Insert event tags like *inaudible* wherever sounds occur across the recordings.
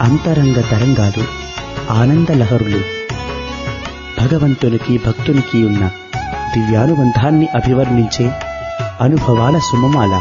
అంతరంగ తరంగాలు ఆనంద లహరులు. భగవంతునికి భక్తునికి ఉన్న దివ్యానుబంధాన్ని అభివర్ణించే అనుభవాల సుమమాల.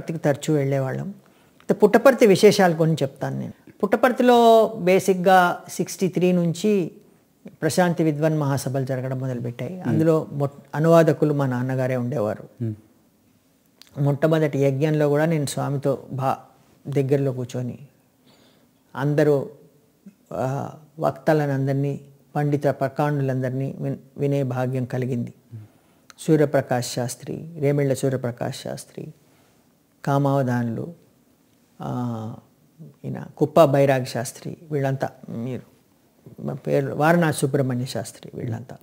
పుట్టపర్తికి తరచూ వెళ్ళేవాళ్ళం. పుట్టపర్తి విశేషాలు కొన్ని చెప్తాను నేను. పుట్టపర్తిలో బేసిక్గా సిక్స్టీ త్రీ నుంచి ప్రశాంతి విద్వాన్ మహాసభలు జరగడం మొదలుపెట్టాయి. అందులో అనువాదకులు మా నాన్నగారే ఉండేవారు. మొట్టమొదటి యజ్ఞంలో కూడా నేను స్వామితో బా దగ్గరలో కూర్చొని అందరూ వక్తలను అందరినీ పండిత ప్రకాండులందరినీ విన్- వినే భాగ్యం కలిగింది సూర్యప్రకాష్ శాస్త్రి రేమిళ్ళ సూర్యప్రకాష్ శాస్త్రి కామావధానులు ఈయన కుప్ప బైరాగ్ శాస్త్రి వీళ్ళంతా మీరు పేరు వారణాసి సుబ్రహ్మణ్య శాస్త్రి వీళ్ళంతా.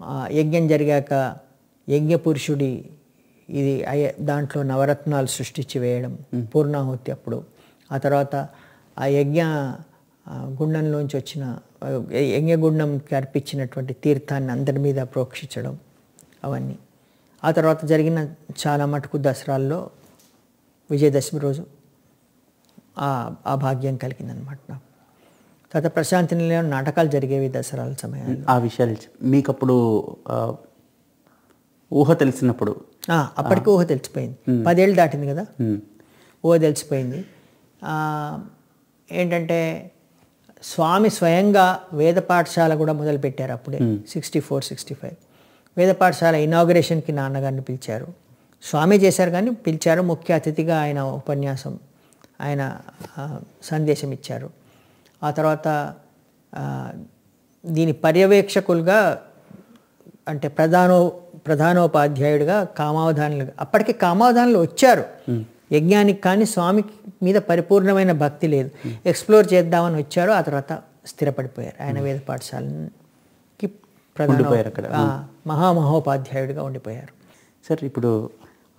ఆ యజ్ఞం జరిగాక యజ్ఞ పురుషుడి ఇది అయ్యే దాంట్లో నవరత్నాలు సృష్టించి వేయడం పూర్ణాహుతి అప్పుడు. ఆ తర్వాత ఆ యజ్ఞ గుండంలోంచి వచ్చిన ఆ, యజ్ఞ గుండంకి అర్పించినటువంటి తీర్థాన్ని అందరి మీద ప్రోక్షించడం అవన్నీ. ఆ తర్వాత జరిగిన చాలా మటుకు దసరాల్లో విజయదశమి రోజు ఆ భాగ్యం కలిగిందనమాట నాకు. తర్వాత ప్రశాంతి నిలయం నాటకాలు జరిగేవి దసరాల సమయాల్లో. ఆ విషయాలు మీకు అప్పుడు ఊహ తెలిసినప్పుడు. అప్పటికి ఊహ తెలిసిపోయింది. పదేళ్ళు దాటింది కదా? ఊహ తెలిసిపోయింది. ఏంటంటే స్వామి స్వయంగా వేద పాఠశాల కూడా మొదలుపెట్టారు అప్పుడే. Sixty four sixty five. వేద పాఠశాల ఇనాగ్రేషన్కి నాన్నగారిని పిలిచారు. స్వామి చేశారు కానీ పిలిచారు. ముఖ్య అతిథిగా ఆయన ఉపన్యాసం ఆయన సందేశం ఇచ్చారు. ఆ తర్వాత దీని పర్యవేక్షకులుగా అంటే ప్రధానో ప్రధానోపాధ్యాయుడిగా కామావధానులు అప్పటికి కామావధానులు వచ్చారు. యజ్ఞానికి కానీ స్వామి మీద పరిపూర్ణమైన భక్తి లేదు. ఎక్స్ప్లోర్ చేద్దామని వచ్చారు. ఆ తర్వాత స్థిరపడిపోయారు. ఆయన వేద పాఠశాలకి ప్రధాన ఉండిపోయారు అక్కడ. మహామహోపాధ్యాయుడిగా ఉండిపోయారు. సార్ ఇప్పుడు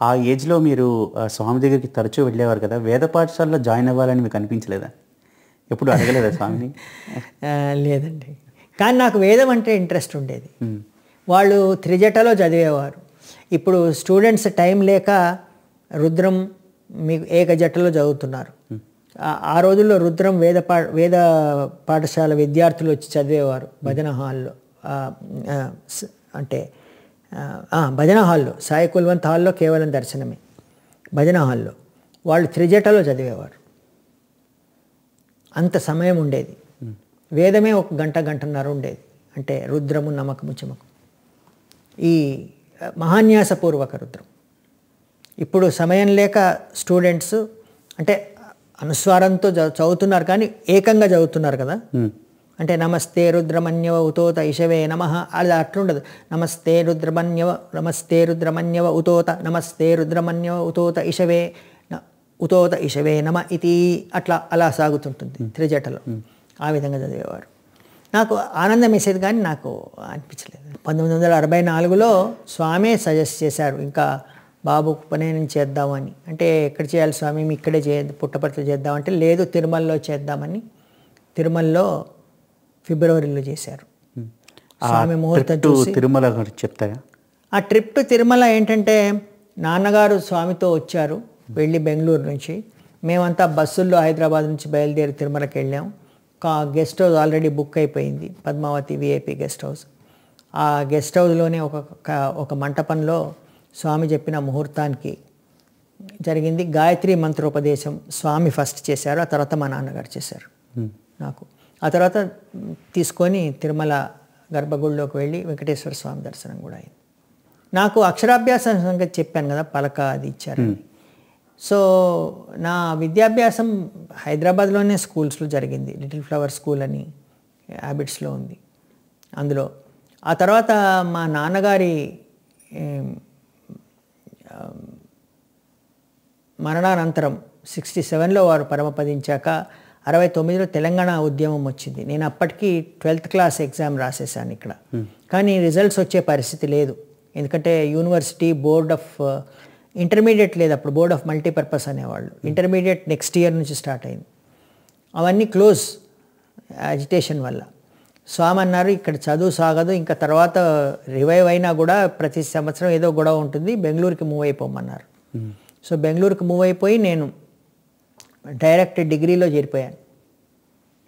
ఆ ఏజ్లో మీరు స్వామి దగ్గరికి తరచూ వెళ్ళేవారు కదా వేద పాఠశాలలో జాయిన్ అవ్వాలని మీకు అనిపించలేదా? ఎప్పుడు అడగలేదా స్వామిని? *laughs* లేదండి. కానీ నాకు వేదం అంటే ఇంట్రెస్ట్ ఉండేది. వాళ్ళు త్రిజటలో చదివేవారు. ఇప్పుడు స్టూడెంట్స్ టైం లేక రుద్రం మీకు ఏక జటలో చదువుతున్నారు ఆ- రోజుల్లో రుద్రం వేద పా వేద పాఠశాల విద్యార్థులు వచ్చి చదివేవారు భజన హాల్లో. అంటే భజన హాల్లో సాయి కుల్వంత్ హాల్లో కేవలం దర్శనమే. భజన హాల్లో. వాళ్ళు త్రిజటలో చదివేవారు. అంత సమయం ఉండేది. వేదమే ఒక గంట గంటన్నర ఉండేది. అంటే రుద్రము నమకము చమకు ఈ మహాన్యాసపూర్వక రుద్రం. ఇప్పుడు సమయం లేక స్టూడెంట్స్ అంటే అనుస్వారంతో చదువుతున్నారు కానీ ఏకంగా చదువుతున్నారు కదా? అంటే నమస్తే రుద్రమన్యవ ఉతోత ఇషవే నమ. అది అట్లుండదు. నమస్తే రుద్రమన్యవ నమస్తే రుద్రమన్యవ ఉతోత నమస్తే రుద్రమన్యవ ఉతోత ఇషవే ఉతోత ఇషవే నమ ఇది అట్లా అలా సాగుతుంటుంది త్రిజటలో. ఆ విధంగా చదివేవారు. నాకు ఆనందం వేసేది కానీ నాకు అనిపించలేదు. పంతొమ్మిది వందల అరవై నాలుగులో స్వామే సజెస్ట్ చేశారు ఇంకా బాబు ఉపనయనం చేద్దామని అంటే ఎక్కడ చేయాలి స్వామి? ఇక్కడే చే పుట్టపర్తిలో చేద్దామంటే లేదు తిరుమలలో చేద్దామని. తిరుమలలో ఫిబ్రవరిలో చేశారు. స్వామి ముహూర్తం to తిరుమల చెప్తారా? ఆ ట్రిప్ టు తిరుమల ఏంటంటే నాన్నగారు స్వామితో వచ్చారు వెళ్ళి బెంగళూరు నుంచి. మేమంతా బస్సుల్లో హైదరాబాద్ నుంచి బయలుదేరి తిరుమలకి వెళ్ళాం. కా గెస్ట్ హౌస్ ఆల్రెడీ బుక్ అయిపోయింది పద్మావతి విఐపి గెస్ట్ హౌస్. ఆ గెస్ట్ హౌస్లోనే ఒక ఒక మంటపంలో స్వామి చెప్పిన ముహూర్తానికి జరిగింది. గాయత్రి మంత్రోపదేశం స్వామి ఫస్ట్ చేశారు ఆ తర్వాత మా నాన్నగారు చేశారు నాకు. ఆ తర్వాత తీసుకొని తిరుమల గర్భగుడిలోకి వెళ్ళి వెంకటేశ్వర స్వామి దర్శనం కూడా అయింది. నాకు అక్షరాభ్యాసం సంగతి చెప్పాను కదా పలక అది ఇచ్చారని. సో నా విద్యాభ్యాసం హైదరాబాద్లోనే స్కూల్స్లో జరిగింది లిటిల్ ఫ్లవర్ స్కూల్ అని హ్యాబిట్స్లో ఉంది అందులో. ఆ తర్వాత మా నాన్నగారి మరణానంతరం సిక్స్టీ సెవెన్లో వారు పరమపదించాక అరవై తొమ్మిదిలో తెలంగాణ ఉద్యమం వచ్చింది. నేను అప్పటికి ట్వెల్త్ క్లాస్ ఎగ్జామ్ రాసేసాను ఇక్కడ. కానీ రిజల్ట్స్ వచ్చే పరిస్థితి లేదు. ఎందుకంటే యూనివర్సిటీ బోర్డ్ ఆఫ్ ఇంటర్మీడియట్ లేదు అప్పుడు బోర్డ్ ఆఫ్ మల్టీపర్పస్ అనేవాళ్ళు. ఇంటర్మీడియట్ నెక్స్ట్ ఇయర్ నుంచి స్టార్ట్ అయింది. అవన్నీ క్లోజ్ అజిటేషన్ వల్ల. స్వామి అన్నారు ఇక్కడ చదువు సాగదు ఇంకా తర్వాత రివైవ్ అయినా కూడా ప్రతి సంవత్సరం ఏదో గొడవ ఉంటుంది. బెంగళూరుకి మూవ్ అయిపోమన్నారు. సో బెంగళూరుకి మూవ్ అయిపోయి నేను డైరెక్ట్ డిగ్రీలో చేరిపోయాను.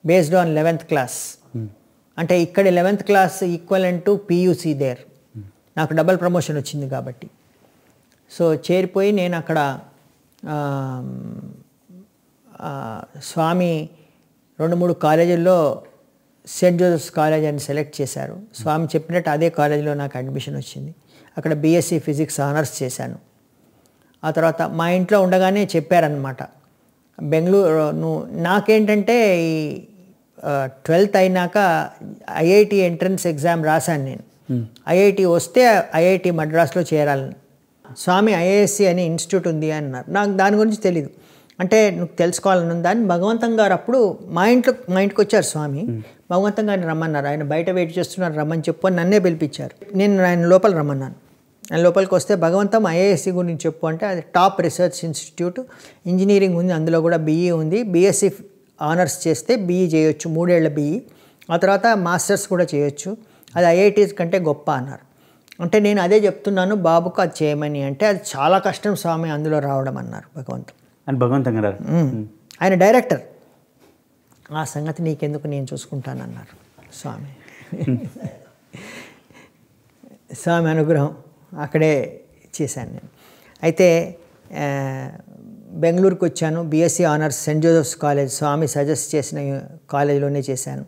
Based on eleventh class. అంటే ఇక్కడ eleventh class equal to PUC there నాకు డబల్ ప్రమోషన్ వచ్చింది కాబట్టి. సో చేరిపోయి నేను అక్కడ స్వామి రెండు మూడు కాలేజీల్లో సెయింట్ జోసెఫ్స్ కాలేజ్ అని సెలెక్ట్ చేశారు. స్వామి చెప్పినట్టు అదే కాలేజీలో నాకు అడ్మిషన్ వచ్చింది. అక్కడ బీఎస్సీ ఫిజిక్స్ ఆనర్స్ చేశాను. ఆ తర్వాత మా ఇంట్లో ఉండగానే చెప్పారనమాట బెంగళూరు నువ్వు నాకేంటంటే ఈ ట్వెల్త్ అయినాక ఐఐటి ఎంట్రన్స్ ఎగ్జామ్ రాశాను నేను. ఐఐటి వస్తే ఐఐటి మద్రాస్లో చేరాలని స్వామి ఐఏఎస్సి అనే ఇన్స్టిట్యూట్ ఉంది అన్నారు. నాకు దాని గురించి తెలీదు. అంటే నువ్వు తెలుసుకోవాలని ఉందా. అని భగవంతం గారు అప్పుడు మా ఇంట్లో మా ఇంటికి వచ్చారు స్వామి. భగవంతం గారిని రమ్మన్నారు. ఆయన బయట వెయిట్ చేస్తున్నారు. రమ్మని చెప్పు నన్నే పిలిపించారు. నేను ఆయన లోపల రమ్మన్నాను. లోపలికి వస్తే భగవంతం ఐఏఎస్సి గురించి చెప్పు అంటే అది టాప్ రీసెర్చ్ ఇన్స్టిట్యూట్ ఇంజనీరింగ్ ఉంది అందులో కూడా బీఈ ఉంది. బీఎస్సీ ఆనర్స్ చేస్తే బీఈ చేయొచ్చు మూడేళ్ళ బీఈ ఆ తర్వాత మాస్టర్స్ కూడా చేయొచ్చు. అది ఐఐటీస్ కంటే గొప్ప అన్నారు. అంటే నేను అదే చెప్తున్నాను బాబుకు అది చేయమని అంటే అది చాలా కష్టం స్వామి అందులో రావడం అన్నారు భగవంతం. అని భగవంతం గారు. ఆయన డైరెక్టర్. ఆ సంగతి నీకెందుకు నేను చూసుకుంటానన్నారు స్వామి. స్వామి అనుగ్రహం. అక్కడే చేశాను నేను. అయితే బెంగళూరుకి వచ్చాను. BSc honours Saint Joseph's college Swami suggest చేసిన కాలేజీలోనే చేశాను.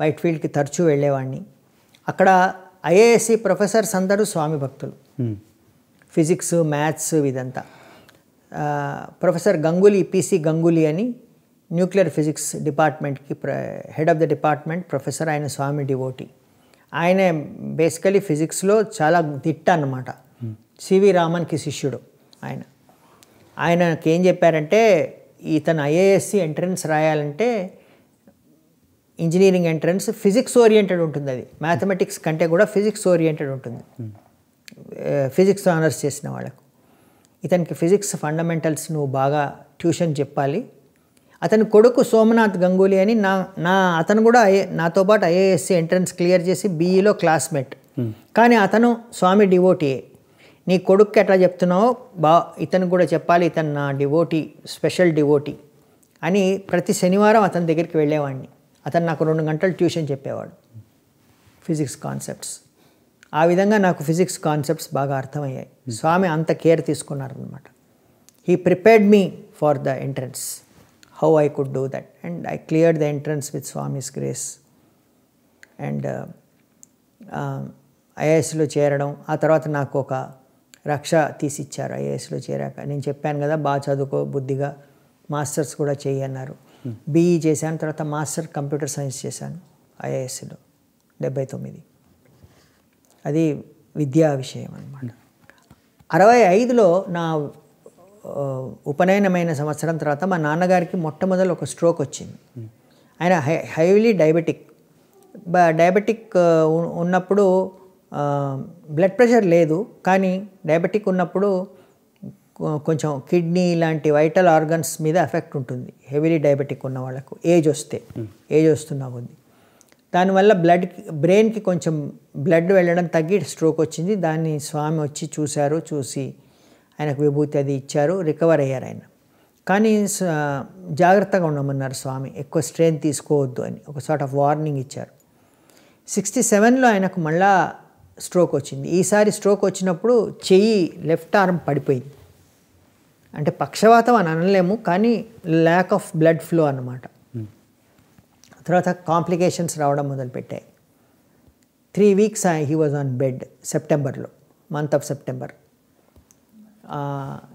వైట్ ఫీల్డ్కి తరచూ వెళ్ళేవాడిని అక్కడ ఐఏఎస్సి ప్రొఫెసర్స్ అందరూ స్వామి భక్తులు. ఫిజిక్స్ మ్యాథ్స్ ఇదంతా. ప్రొఫెసర్ గంగూలీ పిసి గంగూలీ అని న్యూక్లియర్ ఫిజిక్స్ డిపార్ట్మెంట్కి ప్ర head of the department professor ఆయన స్వామి డివోటి. ఆయన బేసికలీ ఫిజిక్స్లో చాలా దిట్ట అన్నమాట సివి రామన్కి శిష్యుడు ఆయన. ఆయనకి ఏం చెప్పారంటే ఇతను ఐఏఎస్సి ఎంట్రన్స్ రాయాలంటే ఇంజనీరింగ్ ఎంట్రన్స్ ఫిజిక్స్ ఓరియంటెడ్ ఉంటుంది అది. మ్యాథమెటిక్స్ కంటే కూడా ఫిజిక్స్ ఓరియంటెడ్ ఉంటుంది. ఫిజిక్స్ ఆనర్స్ చేసిన వాళ్ళకు. ఇతనికి ఫిజిక్స్ ఫండమెంటల్స్ నువ్వు బాగా ట్యూషన్ చెప్పాలి. అతని కొడుకు సోమనాథ్ గంగూలీ అని నా నా అతను కూడా ఐఏ నాతో పాటు ఐఏఎస్సి ఎంట్రన్స్ క్లియర్ చేసి బీఈలో క్లాస్మేట్. కానీ అతను స్వామి డివోటీయే నీ కొడుక్కి ఎట్లా చెప్తున్నావో బా ఇతను కూడా చెప్పాలి ఇతను నా డివోటీ స్పెషల్ డివోటీ అని ప్రతి శనివారం అతని దగ్గరికి వెళ్ళేవాడిని. అతను నాకు రెండు గంటలు ట్యూషన్ చెప్పేవాడు. Physics concepts. ఆ విధంగా నాకు ఫిజిక్స్ కాన్సెప్ట్స్ బాగా అర్థమయ్యాయి. స్వామి అంత care తీసుకున్నారనమాట he prepared me for the entrance how I could do that and I cleared the entrance with Swami's grace and ఐఏఎస్లో చేరడం ఆ తర్వాత నాకు ఒక రక్ష తీసిచ్చారు ఐఏఎస్లో చేరాక. నేను చెప్పాను కదా బాగా చదువుకో బుద్ధిగా మాస్టర్స్ కూడా చేయి అన్నారు. బీఈ చేశాను తర్వాత మాస్టర్ కంప్యూటర్ సైన్స్ చేశాను ఐఏఎస్లో డెబ్బై తొమ్మిది. అది విద్యా విషయం అన్నమాట. అరవై ఐదులో నా ఉపనయనమైన సంవత్సరం తర్వాత మా నాన్నగారికి మొట్టమొదటి ఒక స్ట్రోక్ వచ్చింది. ఆయన హై హైలీ డయాబెటిక్. బ డయాబెటిక్ ఉన్నప్పుడు బ్లడ్ ప్రెషర్ లేదు కానీ డయాబెటిక్ ఉన్నప్పుడు కొంచెం కిడ్నీ లాంటి వైటల్ ఆర్గన్స్ మీద ఎఫెక్ట్ ఉంటుంది. హెవీలీ డయాబెటిక్ ఉన్న వాళ్ళకు. ఏజ్ వస్తే ఏజ్ వస్తున్నా ఉంది దానివల్ల బ్లడ్ బ్రెయిన్కి కొంచెం బ్లడ్ వెళ్ళడం తగ్గి స్ట్రోక్ వచ్చింది. దాన్ని స్వామి వచ్చి చూశారు చూసి ఆయనకు విభూతి అది ఇచ్చారు రికవర్ అయ్యారు ఆయన. కానీ జాగ్రత్తగా ఉండమన్నారు స్వామి ఎక్కువ స్ట్రెయిన్ తీసుకోవద్దు అని ఒక సార్ట్ ఆఫ్ వార్నింగ్ ఇచ్చారు. సిక్స్టీ సెవెన్లో ఆయనకు మళ్ళా స్ట్రోక్ వచ్చింది. ఈసారి స్ట్రోక్ వచ్చినప్పుడు చెయ్యి లెఫ్ట్ ఆర్మ్ పడిపోయింది. అంటే పక్షవాతం అని అనలేము కానీ ల్యాక్ ఆఫ్ బ్లడ్ ఫ్లో అన్నమాట. తర్వాత కాంప్లికేషన్స్ రావడం మొదలుపెట్టాయి. Three weeks he was on bed సెప్టెంబర్లో మంత్ ఆఫ్ సెప్టెంబర్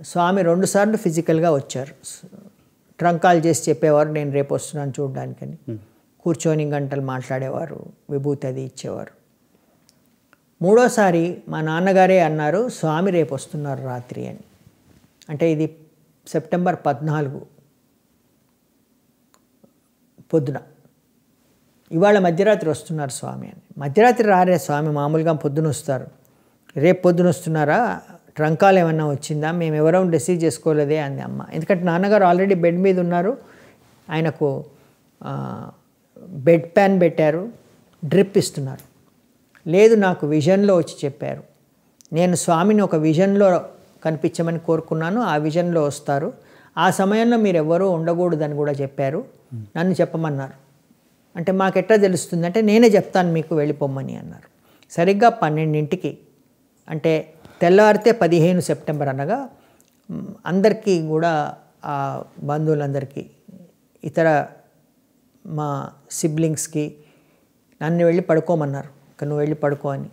స్వామి రెండుసార్లు ఫిజికల్గా వచ్చారు. ట్రంక్ కాల్ చేసి చెప్పేవారు నేను రేపు వస్తున్నాను చూడడానికని. కూర్చొని గంటలు మాట్లాడేవారు విభూతి అది ఇచ్చేవారు. మూడోసారి మా నాన్నగారే అన్నారు స్వామి రేపు వస్తున్నారు రాత్రి అని. అంటే ఇది సెప్టెంబర్ పద్నాలుగు పొద్దున. ఇవాళ మధ్యరాత్రి వస్తున్నారు స్వామి అని. మధ్యరాత్రి రారే స్వామి మామూలుగా పొద్దున వస్తారు. రేపు పొద్దున వస్తున్నారా? ట్రంకాలు ఏమన్నా వచ్చిందా? మేము ఎవరో రిసీవ్ చేసుకోలేదే అంది అమ్మ. ఎందుకంటే నాన్నగారు ఆల్రెడీ బెడ్ మీద ఉన్నారు. ఆయనకు బెడ్ ప్యాన్ పెట్టారు. డ్రిప్ ఇస్తున్నారు. లేదు నాకు విజన్లో వచ్చి చెప్పారు. నేను స్వామిని ఒక విజన్లో కనిపించమని కోరుకున్నాను. ఆ విజన్లో వస్తారు. ఆ సమయంలో మీరు ఎవ్వరూ ఉండకూడదని కూడా చెప్పారు. నన్ను చెప్పమన్నారు. అంటే మాకెట్లా తెలుస్తుంది? అంటే నేనే చెప్తాను మీకు వెళ్ళిపోమ్మని అన్నారు. సరిగ్గా పన్నెండింటికి. అంటే తెల్లవారితే పదిహేను సెప్టెంబర్ అనగా అందరికీ కూడా ఆ బంధువులందరికీ ఇతర మా సిబ్లింగ్స్కి నన్ను వెళ్ళి పడుకోమన్నారు. నువ్వు వెళ్ళి పడుకో అని.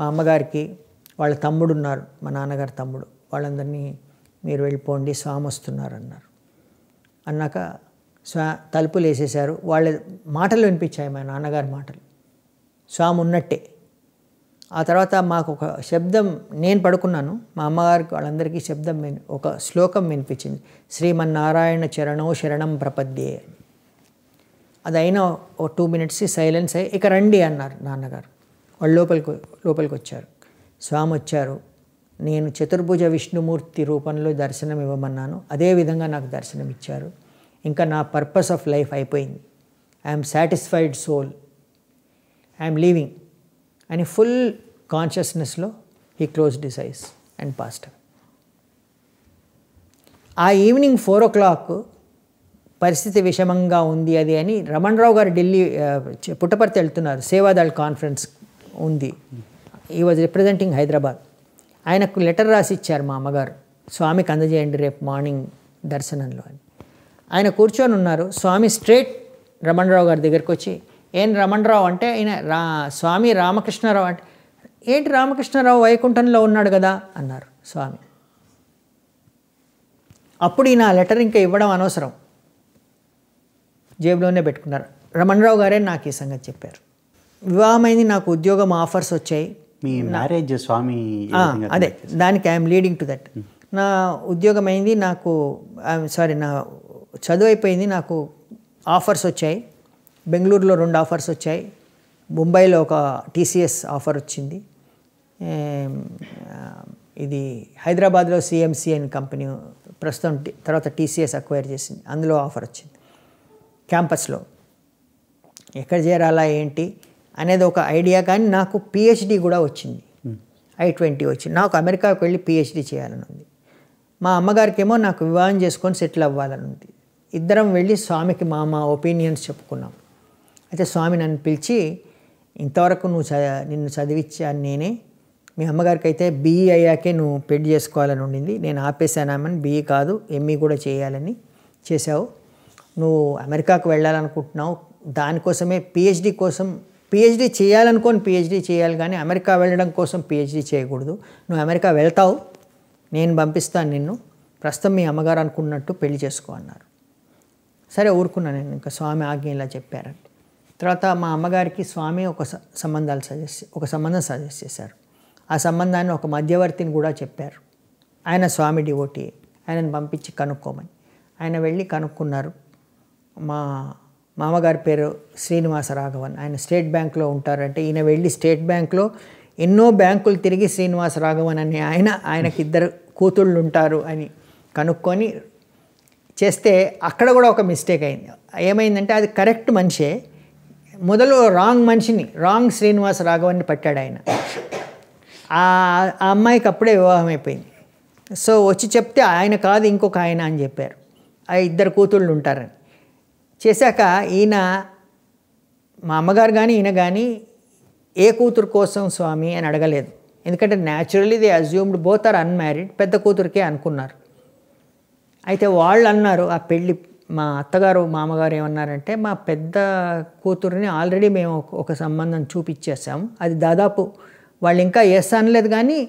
మా అమ్మగారికి వాళ్ళ తమ్ముడు ఉన్నారు మా నాన్నగారి తమ్ముడు. వాళ్ళందరినీ మీరు వెళ్ళిపోండి స్వామి వస్తున్నారు అన్నారు. అన్నాక స్వా తలుపులు వేసేశారు. వాళ్ళ మాటలు వినిపించాయి మా నాన్నగారి మాటలు. స్వామి ఉన్నట్టే. ఆ తర్వాత మాకు ఒక శబ్దం నేను పడుకున్నాను. మా అమ్మగారికి వాళ్ళందరికీ శబ్దం విని ఒక శ్లోకం వినిపించింది. శ్రీమన్నారాయణ చరణో శరణం ప్రపద్యే. అని అది అయినా ఓ టూ మినిట్స్ సైలెన్స్ అయ్యి ఇక రండి అన్నారు నాన్నగారు. వాళ్ళు లోపలికి లోపలికి వచ్చారు. స్వామి వచ్చారు. నేను చతుర్భుజ విష్ణుమూర్తి రూపంలో దర్శనం ఇవ్వమన్నాను. అదే విధంగా నాకు దర్శనం ఇచ్చారు. ఇంకా నా పర్పస్ ఆఫ్ లైఫ్ అయిపోయింది. I'm satisfied soul. I'm leaving. అని full కాన్షియస్నెస్లో he close his eyes and passed ఆ ఈవినింగ్ ఫోర్ ఓ క్లాక్ పరిస్థితి విషమంగా ఉంది అది అని రమణరావు గారు ఢిల్లీ పుట్టపర్తి వెళ్తున్నారు. సేవాదళ్ కాన్ఫరెన్స్ ఉంది. ఈ వాజ్ రిప్రజెంటింగ్ హైదరాబాద్. ఆయనకు లెటర్ రాసి ఇచ్చారు మా అమ్మగారు. స్వామికి అందజేయండి రేపు మార్నింగ్ దర్శనంలో అని. ఆయన కూర్చొని ఉన్నారు. స్వామి స్ట్రేట్ రమణరావు గారి దగ్గరికి వచ్చి ఏం రమణరావు అంటే ఈయన రా స్వామి రామకృష్ణరావు అంటే ఏంటి రామకృష్ణరావు వైకుంఠంలో ఉన్నాడు కదా అన్నారు స్వామి. అప్పుడు ఈయన లెటర్ ఇంకా ఇవ్వడం అనవసరం. జేబులోనే పెట్టుకున్నారు. రమణరావు గారే నాకు ఈ సంగతి చెప్పారు. వివాహమైంది నాకు ఉద్యోగం ఆఫర్స్ వచ్చాయి. మీ మ్యారేజ్ స్వామి అదే దానికి ఐఎమ్ లీడింగ్ టు దట్ నా ఉద్యోగం అయింది నాకు సారీ నా చదువు అయిపోయింది నాకు ఆఫర్స్ వచ్చాయి. బెంగళూరులో రెండు ఆఫర్స్ వచ్చాయి. ముంబైలో ఒక టీసీఎస్ ఆఫర్ వచ్చింది. ఇది హైదరాబాద్లో సిఎంసి అని కంపెనీ ప్రస్తుతం తర్వాత టీసీఎస్ అక్వైర్ చేసింది. అందులో ఆఫర్ వచ్చింది. క్యాంపస్లో ఎక్కడ చేరాలా ఏంటి అనేది ఒక ఐడియా కానీ నాకు పిహెచ్డి కూడా వచ్చింది. ఐ ట్వంటీ వచ్చింది. నాకు అమెరికాకు వెళ్ళి పిహెచ్డి చేయాలని ఉంది. మా అమ్మగారికేమో నాకు వివాహం చేసుకొని సెటిల్ అవ్వాలని ఉంది. ఇద్దరం వెళ్ళి స్వామికి మా మా ఒపీనియన్స్ చెప్పుకున్నాం. అయితే స్వామి నన్ను పిలిచి ఇంతవరకు నువ్వు చ నిన్ను చదివించాను నేనే. మీ అమ్మగారికి అయితే బీఈ అయ్యాకే నువ్వు పెళ్ళి చేసుకోవాలని ఉండింది. నేను ఆపేశానామని బీఈ కాదు ఎంఈ కూడా చేయాలని చేశావు. నువ్వు అమెరికాకు వెళ్ళాలనుకుంటున్నావు. దానికోసమే పిహెచ్డి కోసం పిహెచ్డి చేయాలనుకొని పిహెచ్డి చేయాలి కానీ అమెరికా వెళ్ళడం కోసం పిహెచ్డి చేయకూడదు. నువ్వు అమెరికా వెళ్తావు. నేను పంపిస్తాను నిన్ను. ప్రస్తుతం మీ అమ్మగారు అనుకున్నట్టు పెళ్ళి చేసుకో అన్నారు. సరే ఊరుకున్నాను నేను. ఇంకా స్వామి ఆజ్ఞ ఇలా చెప్పారని తర్వాత మా అమ్మగారికి స్వామి ఒక స- సంబంధాలు సజెస్ట్ ఒక సంబంధం సజెస్ట్ చేశారు. ఆ సంబంధాన్ని ఒక మధ్యవర్తిని కూడా చెప్పారు. ఆయన స్వామి డివోటి ఆయనను పంపించి కనుక్కోమని. ఆయన వెళ్ళి కనుక్కున్నారు. మా మామగారి పేరు శ్రీనివాస రాఘవన్. ఆయన స్టేట్ బ్యాంక్లో ఉంటారంటే ఈయన వెళ్ళి స్టేట్ బ్యాంక్లో ఎన్నో బ్యాంకులు తిరిగి శ్రీనివాస రాఘవన్ అని ఆయన ఆయనకి ఇద్దరు కూతుళ్ళు ఉంటారు అని కనుక్కొని చేస్తే అక్కడ కూడా ఒక మిస్టేక్ అయింది. ఏమైందంటే అది కరెక్ట్ మనిషే. మొదలు రాంగ్ మనిషిని రాంగ్ శ్రీనివాస రాఘవన్ని పట్టాడు ఆయన. ఆ ఆ అమ్మాయికి అప్పుడే వివాహం అయిపోయింది. సో వచ్చి చెప్తే ఆయన కాదు ఇంకొక ఆయన అని చెప్పారు. ఆ ఇద్దరు కూతుళ్ళు ఉంటారని. చేశాక ఈయన మా అమ్మగారు కానీ ఈయన కానీ ఏ కూతురు కోసం స్వామి అని అడగలేదు. ఎందుకంటే naturally they assumed both are unmarried పెద్ద కూతురికే అనుకున్నారు. అయితే వాళ్ళు అన్నారు ఆ పెళ్ళి మా అత్తగారు మామగారు ఏమన్నారంటే మా పెద్ద కూతురిని ఆల్రెడీ మేము ఒక- సంబంధం చూపించేసాము అది దాదాపు వాళ్ళు ఇంకా ఎస్ అనలేదు కానీ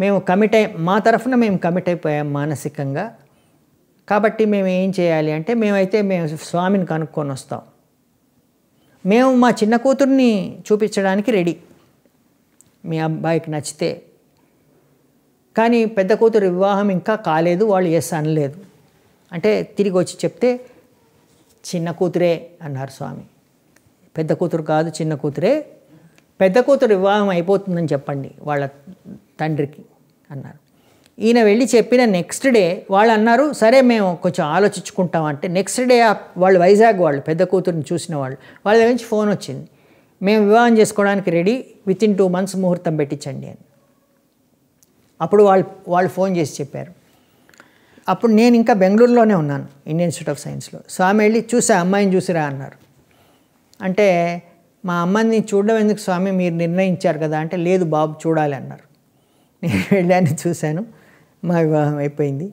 మేము కమిట్ అయి మా తరఫున మేము కమిట్ అయిపోయాం మానసికంగా. కాబట్టి మేము ఏం చేయాలి అంటే మేమైతే మేము స్వామిని కనుక్కొని వస్తాం. మేము మా చిన్న కూతుర్ని చూపించడానికి రెడీ మీ అబ్బాయికి నచ్చితే. కానీ పెద్ద కూతురు వివాహం ఇంకా కాలేదు వాళ్ళు ఎస్ అనలేదు. అంటే తిరిగి వచ్చి చెప్తే చిన్న కూతురే అన్నారు స్వామి. పెద్ద కూతురు కాదు చిన్న కూతురే. పెద్ద కూతురు వివాహం అయిపోతుందని చెప్పండి వాళ్ళ తండ్రికి అన్నారు. ఈయన వెళ్ళి చెప్పిన నెక్స్ట్ డే వాళ్ళు అన్నారు సరే మేము కొంచెం ఆలోచించుకుంటాం అంటే నెక్స్ట్ డే వాళ్ళు వైజాగ్ వాళ్ళు పెద్ద కూతురుని చూసిన వాళ్ళు వాళ్ళ దగ్గర నుంచి ఫోన్ వచ్చింది. మేము వివాహం చేసుకోవడానికి ready within two months ముహూర్తం పెట్టించండి అని. అప్పుడు వాళ్ళు వాళ్ళు ఫోన్ చేసి చెప్పారు. అప్పుడు నేను ఇంకా బెంగళూరులోనే ఉన్నాను ఇండియన్ ఇన్స్టిట్యూట్ ఆఫ్ సైన్స్లో. స్వామి వెళ్ళి చూసా అమ్మాయిని చూసిరా అన్నారు. అంటే మా అమ్మని చూడడం ఎందుకు స్వామి మీరు నిర్ణయించారు కదా అంటే లేదు బాబు చూడాలి అన్నారు. నేను వెళ్ళాను చూశాను మా వివాహం అయిపోయింది.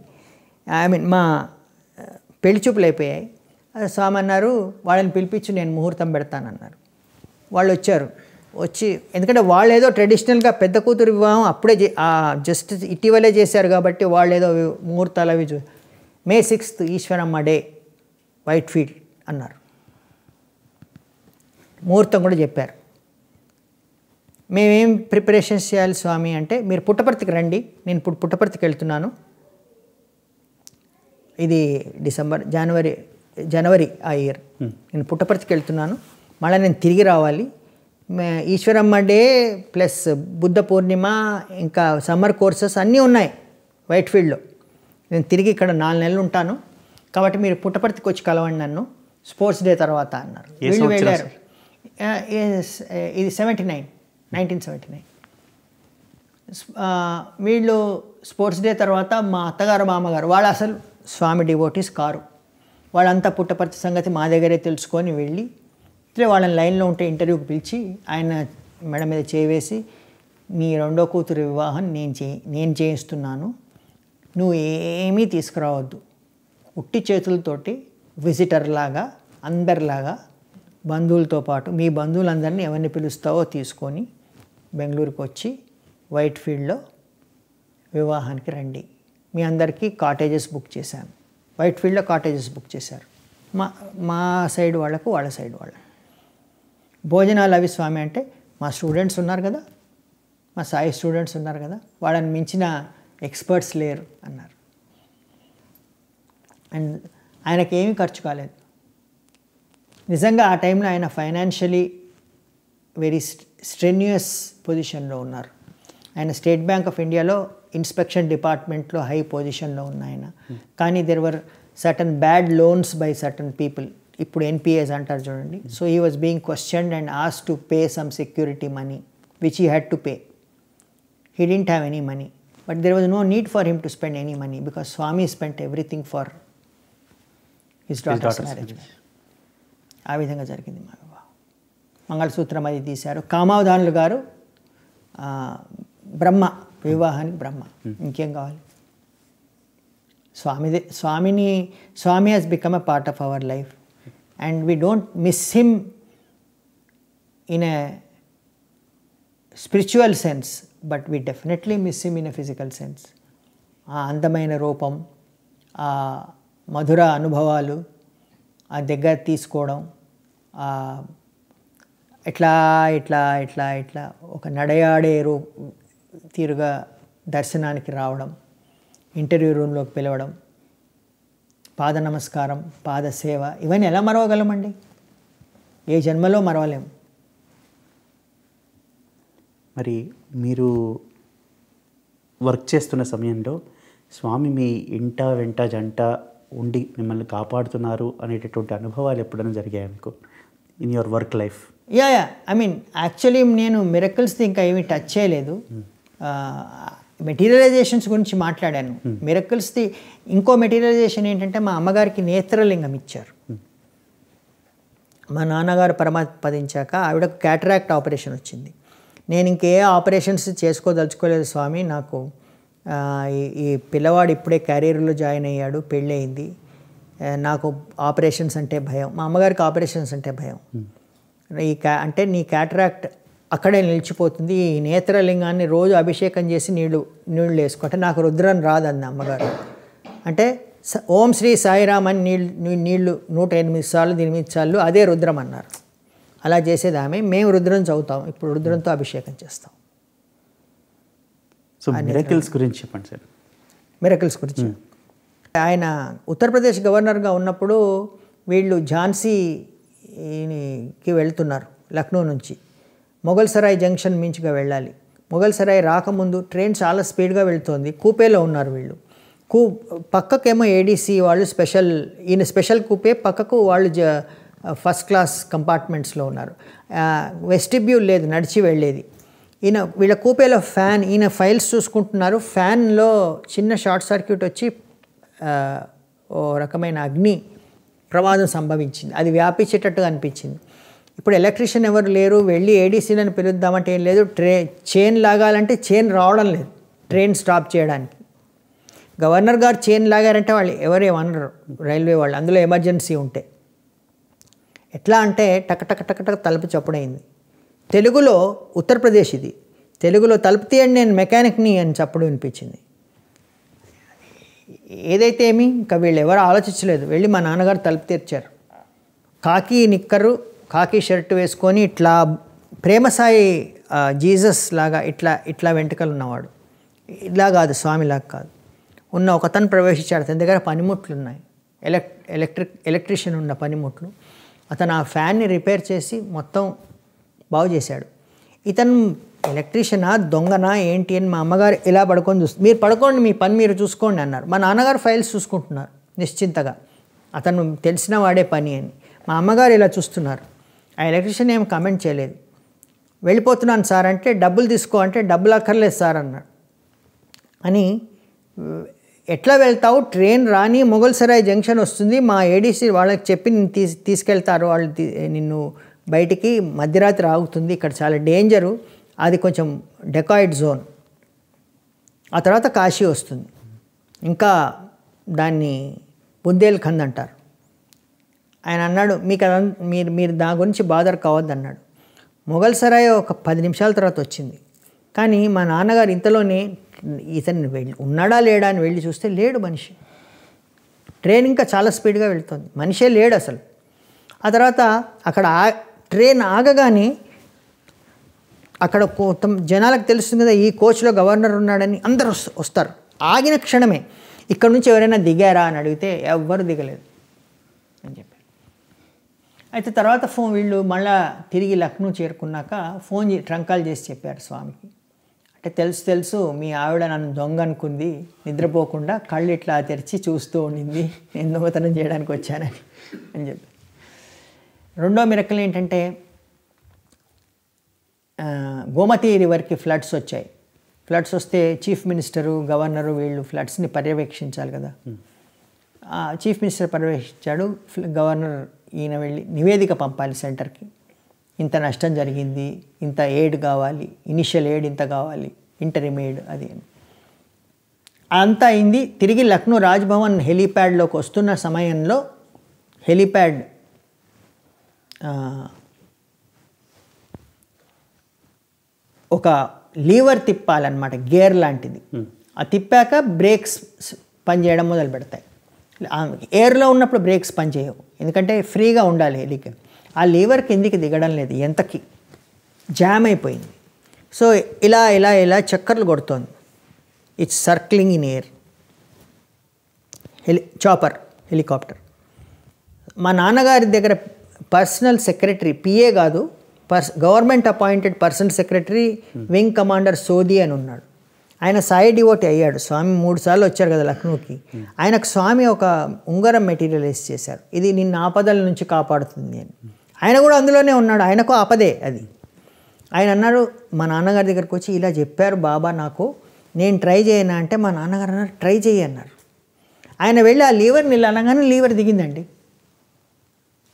ఐ మీన్ మా పెళ్ళి చూపులు అయిపోయాయి. స్వామి అన్నారు వాళ్ళని పిలిపించి నేను ముహూర్తం పెడతానన్నారు. వాళ్ళు వచ్చారు. వచ్చి ఎందుకంటే వాళ్ళు ఏదో ట్రెడిషనల్గా పెద్ద కూతురు వివాహం అప్పుడే జస్ట్ ఇటీవలే చేశారు కాబట్టి వాళ్ళు ఏదో ముహూర్తాలు అవి చూ May sixth Easwaramma day Whitefield అన్నారు. ముహూర్తం కూడా చెప్పారు. మేమేం ప్రిపరేషన్స్ చేయాలి స్వామి అంటే మీరు పుట్టపర్తికి రండి నేను ఇప్పుడు పుట్టపర్తికి వెళ్తున్నాను. ఇది డిసెంబర్ జనవరి జనవరి ఆ ఇయర్ నేను పుట్టపర్తికి వెళ్తున్నాను. మళ్ళీ నేను తిరిగి రావాలి. ఈశ్వరమ్మ డే ప్లస్ బుద్ధ పూర్ణిమ ఇంకా సమ్మర్ కోర్సెస్ అన్నీ ఉన్నాయి వైట్ ఫీల్డ్లో. నేను తిరిగి ఇక్కడ నాలుగు నెలలు ఉంటాను. కాబట్టి మీరు పుట్టపర్తికి వచ్చి కలవండి నన్ను. స్పోర్ట్స్ డే తర్వాత అన్నారు. వీళ్ళు వెళ్ళారు. ఇది seventy nine nineteen seventy nine. వీళ్ళు స్పోర్ట్స్ డే తర్వాత మా అత్తగారు మామగారు వాళ్ళు అసలు స్వామి డివోటీస్ కారు. వాళ్ళంతా పుట్టపర్తి సంగతి మా దగ్గరే తెలుసుకొని వెళ్ళి ఇట్లే వాళ్ళని లైన్లో ఉంటే ఇంటర్వ్యూకి పిలిచి ఆయన మెడ మీద చేవేసి మీ రెండో కూతురు వివాహం నేను చే నేను చేయిస్తున్నాను. నువ్వు ఏమీ తీసుకురావద్దు. ఉట్టి చేతులతోటి విజిటర్లాగా అందరిలాగా బంధువులతో పాటు మీ బంధువులందరినీ ఎవరిని పిలుస్తావో తీసుకొని బెంగళూరుకి వచ్చి వైట్ ఫీల్డ్లో వివాహానికి రండి. మీ అందరికీ కాటేజెస్ బుక్ చేశాను. వైట్ ఫీల్డ్లో కాటేజెస్ బుక్ చేశారు. మా మా సైడ్ వాళ్ళకు వాళ్ళ సైడ్ వాళ్ళకు భోజనాలు అవి స్వామి అంటే మా స్టూడెంట్స్ ఉన్నారు కదా మా సాయి స్టూడెంట్స్ ఉన్నారు కదా వాళ్ళని మించిన ఎక్స్పర్ట్స్ లేరు అన్నారు. అండ్ ఆయనకి ఏమీ ఖర్చు కాలేదు. నిజంగా ఆ టైంలో ఆయన ఫైనాన్షియలీ వెరీ స్ట్రెన్యుయస్ పొజిషన్లో ఉన్నారు. ఆయన స్టేట్ బ్యాంక్ ఆఫ్ ఇండియాలో ఇన్స్పెక్షన్ డిపార్ట్మెంట్లో హై పొజిషన్లో ఉన్న ఆయన. కానీ there were certain bad loans by certain people. ఇప్పుడు ఎన్పిఎస్ అంటారు చూడండి. So he was being questioned and as to pay some security money which he had to pay he didn't have any money. But there was no need for him to spend any money because swami spent everything for his daughter's, daughter's marriage. marriage. ఆ విధంగా జరిగింది మా వివాహం మంగళసూత్రం అది తీశారు. కామావధానులు గారు బ్రహ్మ వివాహానికి బ్రహ్మ. ఇంకేం కావాలి? స్వామిదే స్వామిని Swami has become a part of our life and we don't miss him in a spiritual sense but we definitely miss him in a physical sense ఆ అందమైన రూపం ఆ మధుర అనుభవాలు ఆ దగ్గర తీసుకోవడం ఎట్లా ఇట్లా ఇట్లా ఇట్లా ఇట్లా ఒక నడయాడే రూ తీరుగా దర్శనానికి రావడం ఇంటర్వ్యూ రూమ్లోకి పిలవడం పాద నమస్కారం పాద సేవ ఇవన్నీ ఎలా మరవగలమండి? ఏ జన్మలో మరవలేము మరి మీరు వర్క్ చేస్తున్న సమయంలో స్వామి మీ ఇంట వెంట జంట ఉండి మిమ్మల్ని కాపాడుతున్నారు అనేటటువంటి అనుభవాలు ఎప్పుడైనా జరిగాయా మీకు? In your work life yeah yeah I mean actually నేను మిరకల్స్ది ఇంకా ఏమీ టచ్ చేయలేదు. మెటీరియలైజేషన్స్ గురించి మాట్లాడాను. మిరకల్స్ది ఇంకో మెటీరియలైజేషన్ ఏంటంటే మా అమ్మగారికి నేత్రలింగం ఇచ్చారు. మా నాన్నగారు పరమాత్పదించాక ఆవిడకు క్యాటరాక్ట్ ఆపరేషన్ వచ్చింది. నేను ఇంకే ఆపరేషన్స్ చేసుకోదలుచుకోలేదు స్వామి. నాకు ఈ- పిల్లవాడు ఇప్పుడే క్యారియర్లో జాయిన్ అయ్యాడు పెళ్ళయింది. నాకు ఆపరేషన్స్ అంటే భయం. మా అమ్మగారికి ఆపరేషన్స్ అంటే భయం. ఈ క్యా అంటే నీ క్యాటరాక్ట్ అక్కడే నిలిచిపోతుంది. ఈ నేత్రలింగాన్ని రోజు అభిషేకం చేసి నీళ్ళు నీళ్ళు వేసుకుంటే నాకు రుద్రం రాదంది అమ్మగారు. అంటే ఓం శ్రీ సాయిరామ్ అని నీళ్ళు నీ- నీళ్ళు నూట ఎనిమిది సార్లు ఎనిమిది సార్లు అదే రుద్రం అన్నారు. అలా చేసేది ఆమె. మేము రుద్రం చదువుతాం. ఇప్పుడు రుద్రంతో అభిషేకం చేస్తాం. సో మిరకిల్స్ గురించి చెప్పండి సార్. మిరకల్స్ గురించి. ఆయన ఉత్తరప్రదేశ్ గవర్నర్గా ఉన్నప్పుడు వీళ్ళు ఝాన్సీకి వెళ్తున్నారు లక్నో నుంచి. మొగల్సరాయ్ జంక్షన్ మించిగా వెళ్ళాలి. మొగల్సరాయ్ రాకముందు ట్రైన్ చాలా స్పీడ్గా వెళుతోంది. కూపేలో ఉన్నారు వీళ్ళు. కూ పక్కకేమో ఏడీసీ వాళ్ళు స్పెషల్ ఈయన స్పెషల్ కూపే పక్కకు వాళ్ళు జ ఫస్ట్ క్లాస్ కంపార్ట్మెంట్స్లో ఉన్నారు. వెస్టిబ్యూల్ లేదు నడిచి వెళ్ళేది. ఈయన వీళ్ళ కూపేలో ఫ్యాన్ ఈయన ఫైల్స్ చూసుకుంటున్నారు. ఫ్యాన్లో చిన్న షార్ట్ సర్క్యూట్ వచ్చి ఓ రకమైన అగ్ని ప్రమాదం సంభవించింది. అది వ్యాపించేటట్టుగా అనిపించింది. ఇప్పుడు ఎలక్ట్రీషియన్ ఎవరు లేరు వెళ్ళి ఏడీసీలను పిలుద్దామంటే ఏం లేదు. ట్రే చైన్ లాగాలంటే చైన్ రావడం లేదు. ట్రైన్ స్టాప్ చేయడానికి. గవర్నర్ గారు చైన్ లాగారంటే వాళ్ళు ఎవరేమనరు రైల్వే వాళ్ళు అందులో ఎమర్జెన్సీ ఉంటే. ఎట్లా అంటే టక టక టక టక తలుపు చప్పుడైంది. తెలుగులో ఉత్తరప్రదేశ్ ఇది. తెలుగులో తలుపు తీయండి నేను మెకానిక్ని అని చప్పుడు వినిపించింది. ఏదైతే ఏమి ఇంకా వీళ్ళు ఎవరు ఆలోచించలేదు. వెళ్ళి మా నాన్నగారు తలుపు తెరిచారు. కాకి నిక్కరు కాకి షర్ట్ వేసుకొని ఇట్లా ప్రేమసాయి జీసస్ లాగా ఇట్లా ఇట్లా వెంట్రుకలు ఉన్నవాడు. ఇలా కాదు స్వామిలాగా కాదు. ఉన్న ఒకతను ప్రవేశించాడు అతని దగ్గర పనిముట్లు ఉన్నాయి. ఎలక్ ఎలక్ట్రిక్ ఎలక్ట్రీషియన్ ఉన్న పనిముట్లు. అతను ఆ ఫ్యాన్ని రిపేర్ చేసి మొత్తం బాగు చేశాడు. ఇతను ఎలక్ట్రీషియనా దొంగనా ఏంటి అని మా అమ్మగారు ఇలా పడుకొని చూస్తుంది మీరు పడుకోండి మీ పని మీరు చూసుకోండి అన్నారు. మా నాన్నగారు ఫైల్స్ చూసుకుంటున్నారు నిశ్చింతగా. అతను తెలిసిన వాడే పని అని. మా అమ్మగారు ఇలా చూస్తున్నారు. ఆ ఎలక్ట్రీషియన్ ఏం కమెంట్ చేయలేదు. వెళ్ళిపోతున్నాను సార్ అంటే డబ్బులు తీసుకో అంటే డబ్బులు అక్కర్లేదు సార్ అన్నాడు. అని ఎట్లా వెళ్తావు? ట్రైన్ రాని మొగల్సరాయ్ జంక్షన్ వస్తుంది. మా ఏడీసీ వాళ్ళకి చెప్పి నేను తీసి తీసుకెళ్తారు. వాళ్ళు నిన్ను బయటికి మధ్యరాత్రి ఆగుతుంది. ఇక్కడ చాలా డేంజరు అది కొంచెం డెకాయిడ్ జోన్ ఆ తర్వాత కాశీ వస్తుంది. ఇంకా దాన్ని బుందేల్ఖంద్ అంటారు. ఆయన అన్నాడు మీకు అదం మీరు మీరు దాని గురించి బాధర్ కావద్దు అన్నాడు మొఘల్ సరాయ్ ఒక పది నిమిషాల తర్వాత వచ్చింది. కానీ మా నాన్నగారు ఇంతలోనే ఇతన్ని వెళ్ళి ఉన్నాడా లేడా అని వెళ్ళి చూస్తే లేడు మనిషి. ట్రైన్ ఇంకా చాలా స్పీడ్గా వెళ్తుంది. మనిషే లేడు అసలు. ఆ తర్వాత అక్కడ ఆ ట్రైన్ ఆగగానే అక్కడ కొంత జనాలకు తెలుస్తుంది కదా ఈ కోచ్లో గవర్నర్ ఉన్నాడని అందరు వస్- వస్తారు. ఆగిన క్షణమే. ఇక్కడ నుంచి ఎవరైనా దిగారా? అని అడిగితే ఎవ్వరు దిగలేదు. అయితే తర్వాత ఫోన్ వీళ్ళు మళ్ళా తిరిగి లక్నో చేరుకున్నాక ఫోన్ ట్రంకాల్ చేసి చెప్పారు స్వామికి. అంటే తెలుసు తెలుసు మీ ఆవిడ నన్ను దొంగ అనుకుంది నిద్రపోకుండా కళ్ళు ఇట్లా తెరిచి చూస్తూ ఉండింది నేను దొంగతనం చేయడానికి వచ్చానని అని చెప్పి. రెండో మిరకలు ఏంటంటే గోమతి రివర్కి ఫ్లడ్స్ వచ్చాయి. ఫ్లడ్స్ వస్తే చీఫ్ మినిస్టరు గవర్నరు వీళ్ళు ఫ్లడ్స్ని పర్యవేక్షించాలి కదా. చీఫ్ మినిస్టర్ పర్యవేక్షించాడు గవర్నర్ ఈయన వెళ్ళి నివేదిక పంపాలి సెంటర్కి. ఇంత నష్టం జరిగింది ఇంత ఎయిడ్ కావాలి ఇనిషియల్ ఎయిడ్ ఇంత కావాలి ఇంటరిమ్ ఎయిడ్ అది అంతా అయింది తిరిగి లక్నో రాజ్భవన్ హెలీప్యాడ్లోకి వస్తున్న సమయంలో హెలీప్యాడ్ ఒక లీవర్ తిప్పాలన్నమాట గేర్ లాంటిది. ఆ తిప్పాక బ్రేక్స్ పనిచేయడం మొదలు పెడతాయి ఎయిర్లో ఉన్నప్పుడు బ్రేక్స్ పనిచేయవు ఎందుకంటే ఫ్రీగా ఉండాలి హెలికి. ఆ లీవర్ కిందికి దిగడం లేదు ఎంతకి? జామ్ అయిపోయింది. సో ఇలా ఇలా ఇలా చక్కర్లు కొడుతోంది. It's circling in air heli chopper helicopter మా నాన్నగారి దగ్గర పర్సనల్ సెక్రటరీ పిఏ కాదు purse government appointed personal secretary wing commander Sodhi అని ఉన్నాడు. ఆయన సాయి డివోటి అయ్యాడు. స్వామి మూడు సార్లు వచ్చారు కదా లక్నోకి. ఆయనకు స్వామి ఒక ఉంగరం మెటీరియలైజ్ చేశారు. ఇది నిన్న ఆపదల నుంచి కాపాడుతుంది అని. ఆయన కూడా అందులోనే ఉన్నాడు. ఆయనకు ఆపదే అది. ఆయన అన్నారు మా నాన్నగారి దగ్గరకు వచ్చి ఇలా చెప్పారు బాబా నాకు నేను ట్రై చేయనా? అంటే మా నాన్నగారు అన్నారు ట్రై చేయి అన్నారు. ఆయన వెళ్ళి ఆ లీవర్ని ఇలా అనగానే లీవర్ దిగిందండి.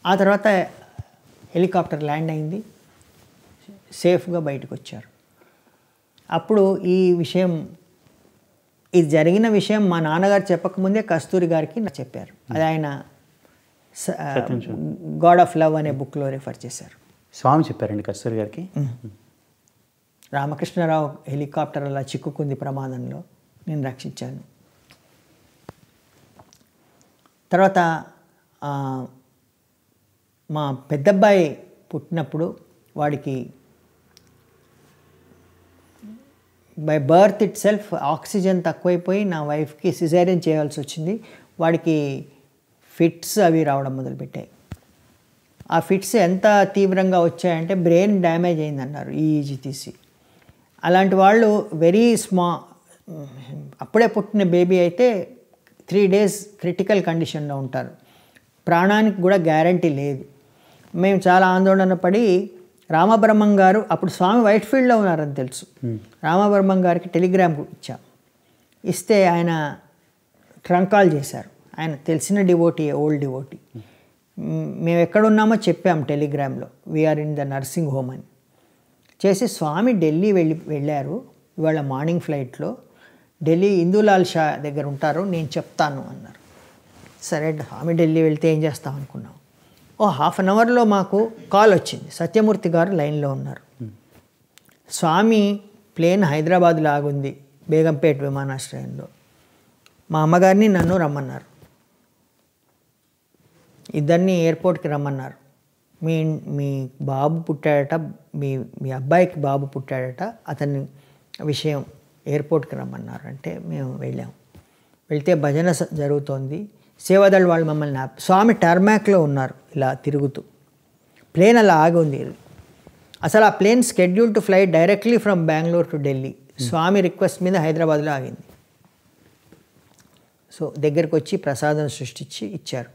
ఆ తర్వాత హెలికాప్టర్ ల్యాండ్ అయింది. సేఫ్గా బయటకు వచ్చారు. అప్పుడు ఈ విషయం ఇది జరిగిన విషయం మా నాన్నగారు చెప్పకముందే కస్తూరి గారికి నాకు చెప్పారు. అది ఆయన గాడ్ ఆఫ్ లవ్ అనే బుక్లో రిఫర్ చేశారు. స్వామి చెప్పారండి కస్తూరి గారికి? రామకృష్ణరావు హెలికాప్టర్ అలా చిక్కుకుంది ప్రమాదంలో. నేను రక్షించాను. తర్వాత మా పెద్దబ్బాయి పుట్టినప్పుడు వాడికి by birth itself oxygen తక్కువైపోయి నా వైఫ్కి సిజేరియన్ చేయాల్సి వచ్చింది. వాడికి ఫిట్స్ అవి రావడం మొదలుపెట్టాయి. ఆ ఫిట్స్ ఎంత తీవ్రంగా వచ్చాయంటే బ్రెయిన్ డ్యామేజ్ అయిందన్నారు ఈఈజీ తీసి అలాంటి వాళ్ళు వెరీ స్మా అప్పుడే పుట్టిన బేబీ అయితే త్రీ డేస్ క్రిటికల్ కండిషన్లో ఉంటారు. ప్రాణానికి కూడా గ్యారంటీ లేదు. మేము చాలా ఆందోళన పడి రామబ్రహ్మం గారు అప్పుడు స్వామి వైట్ ఫీల్డ్లో ఉన్నారని తెలుసు. రామబ్రహ్మం గారికి టెలిగ్రామ్ ఇచ్చాం. ఇస్తే ఆయన ట్రంక్ కాల్ చేశారు. ఆయన తెలిసిన డివోటీ ఓల్డ్ డివోటీ. మేము ఎక్కడున్నామో చెప్పాం టెలిగ్రామ్లో. We are in the nursing home అని. చేసి స్వామి ఢిల్లీ వెళ్ళి వెళ్ళారు. ఇవాళ మార్నింగ్ ఫ్లైట్లో ఢిల్లీ ఇందులాల్ షా దగ్గర ఉంటారు నేను చెప్తాను అన్నారు. సరే స్వామి ఢిల్లీ వెళ్తే ఏం చేస్తాం అనుకున్నాం. ఓ హాఫ్ అన్ అవర్లో మాకు కాల్ వచ్చింది. సత్యమూర్తి గారు లైన్లో ఉన్నారు. స్వామి ప్లేన్ హైదరాబాద్ లాగుంది బేగంపేట విమానాశ్రయంలో. మా అమ్మగారిని నన్ను రమ్మన్నారు. ఇద్దరిని ఎయిర్పోర్ట్కి రమ్మన్నారు. మీ మీ బాబు పుట్టాడట మీ మీ అబ్బాయికి బాబు పుట్టాడట అతని విషయం ఎయిర్పోర్ట్కి రమ్మన్నారు. అంటే మేము వెళ్ళాం. వెళ్తే భజన జరుగుతోంది. సేవాదళ వాళ్ళు మమ్మల్ని స్వామి టర్మాక్లో ఉన్నారు ఇలా తిరుగుతూ. ప్లేన్ అలా ఆగి ఉంది అసలు ఆ plane schedule to fly directly from Bengaluru to Delhi Swami request మీద హైదరాబాద్లో ఆగింది. సో దగ్గరికి వచ్చి ప్రసాదం సృష్టించి ఇచ్చారు.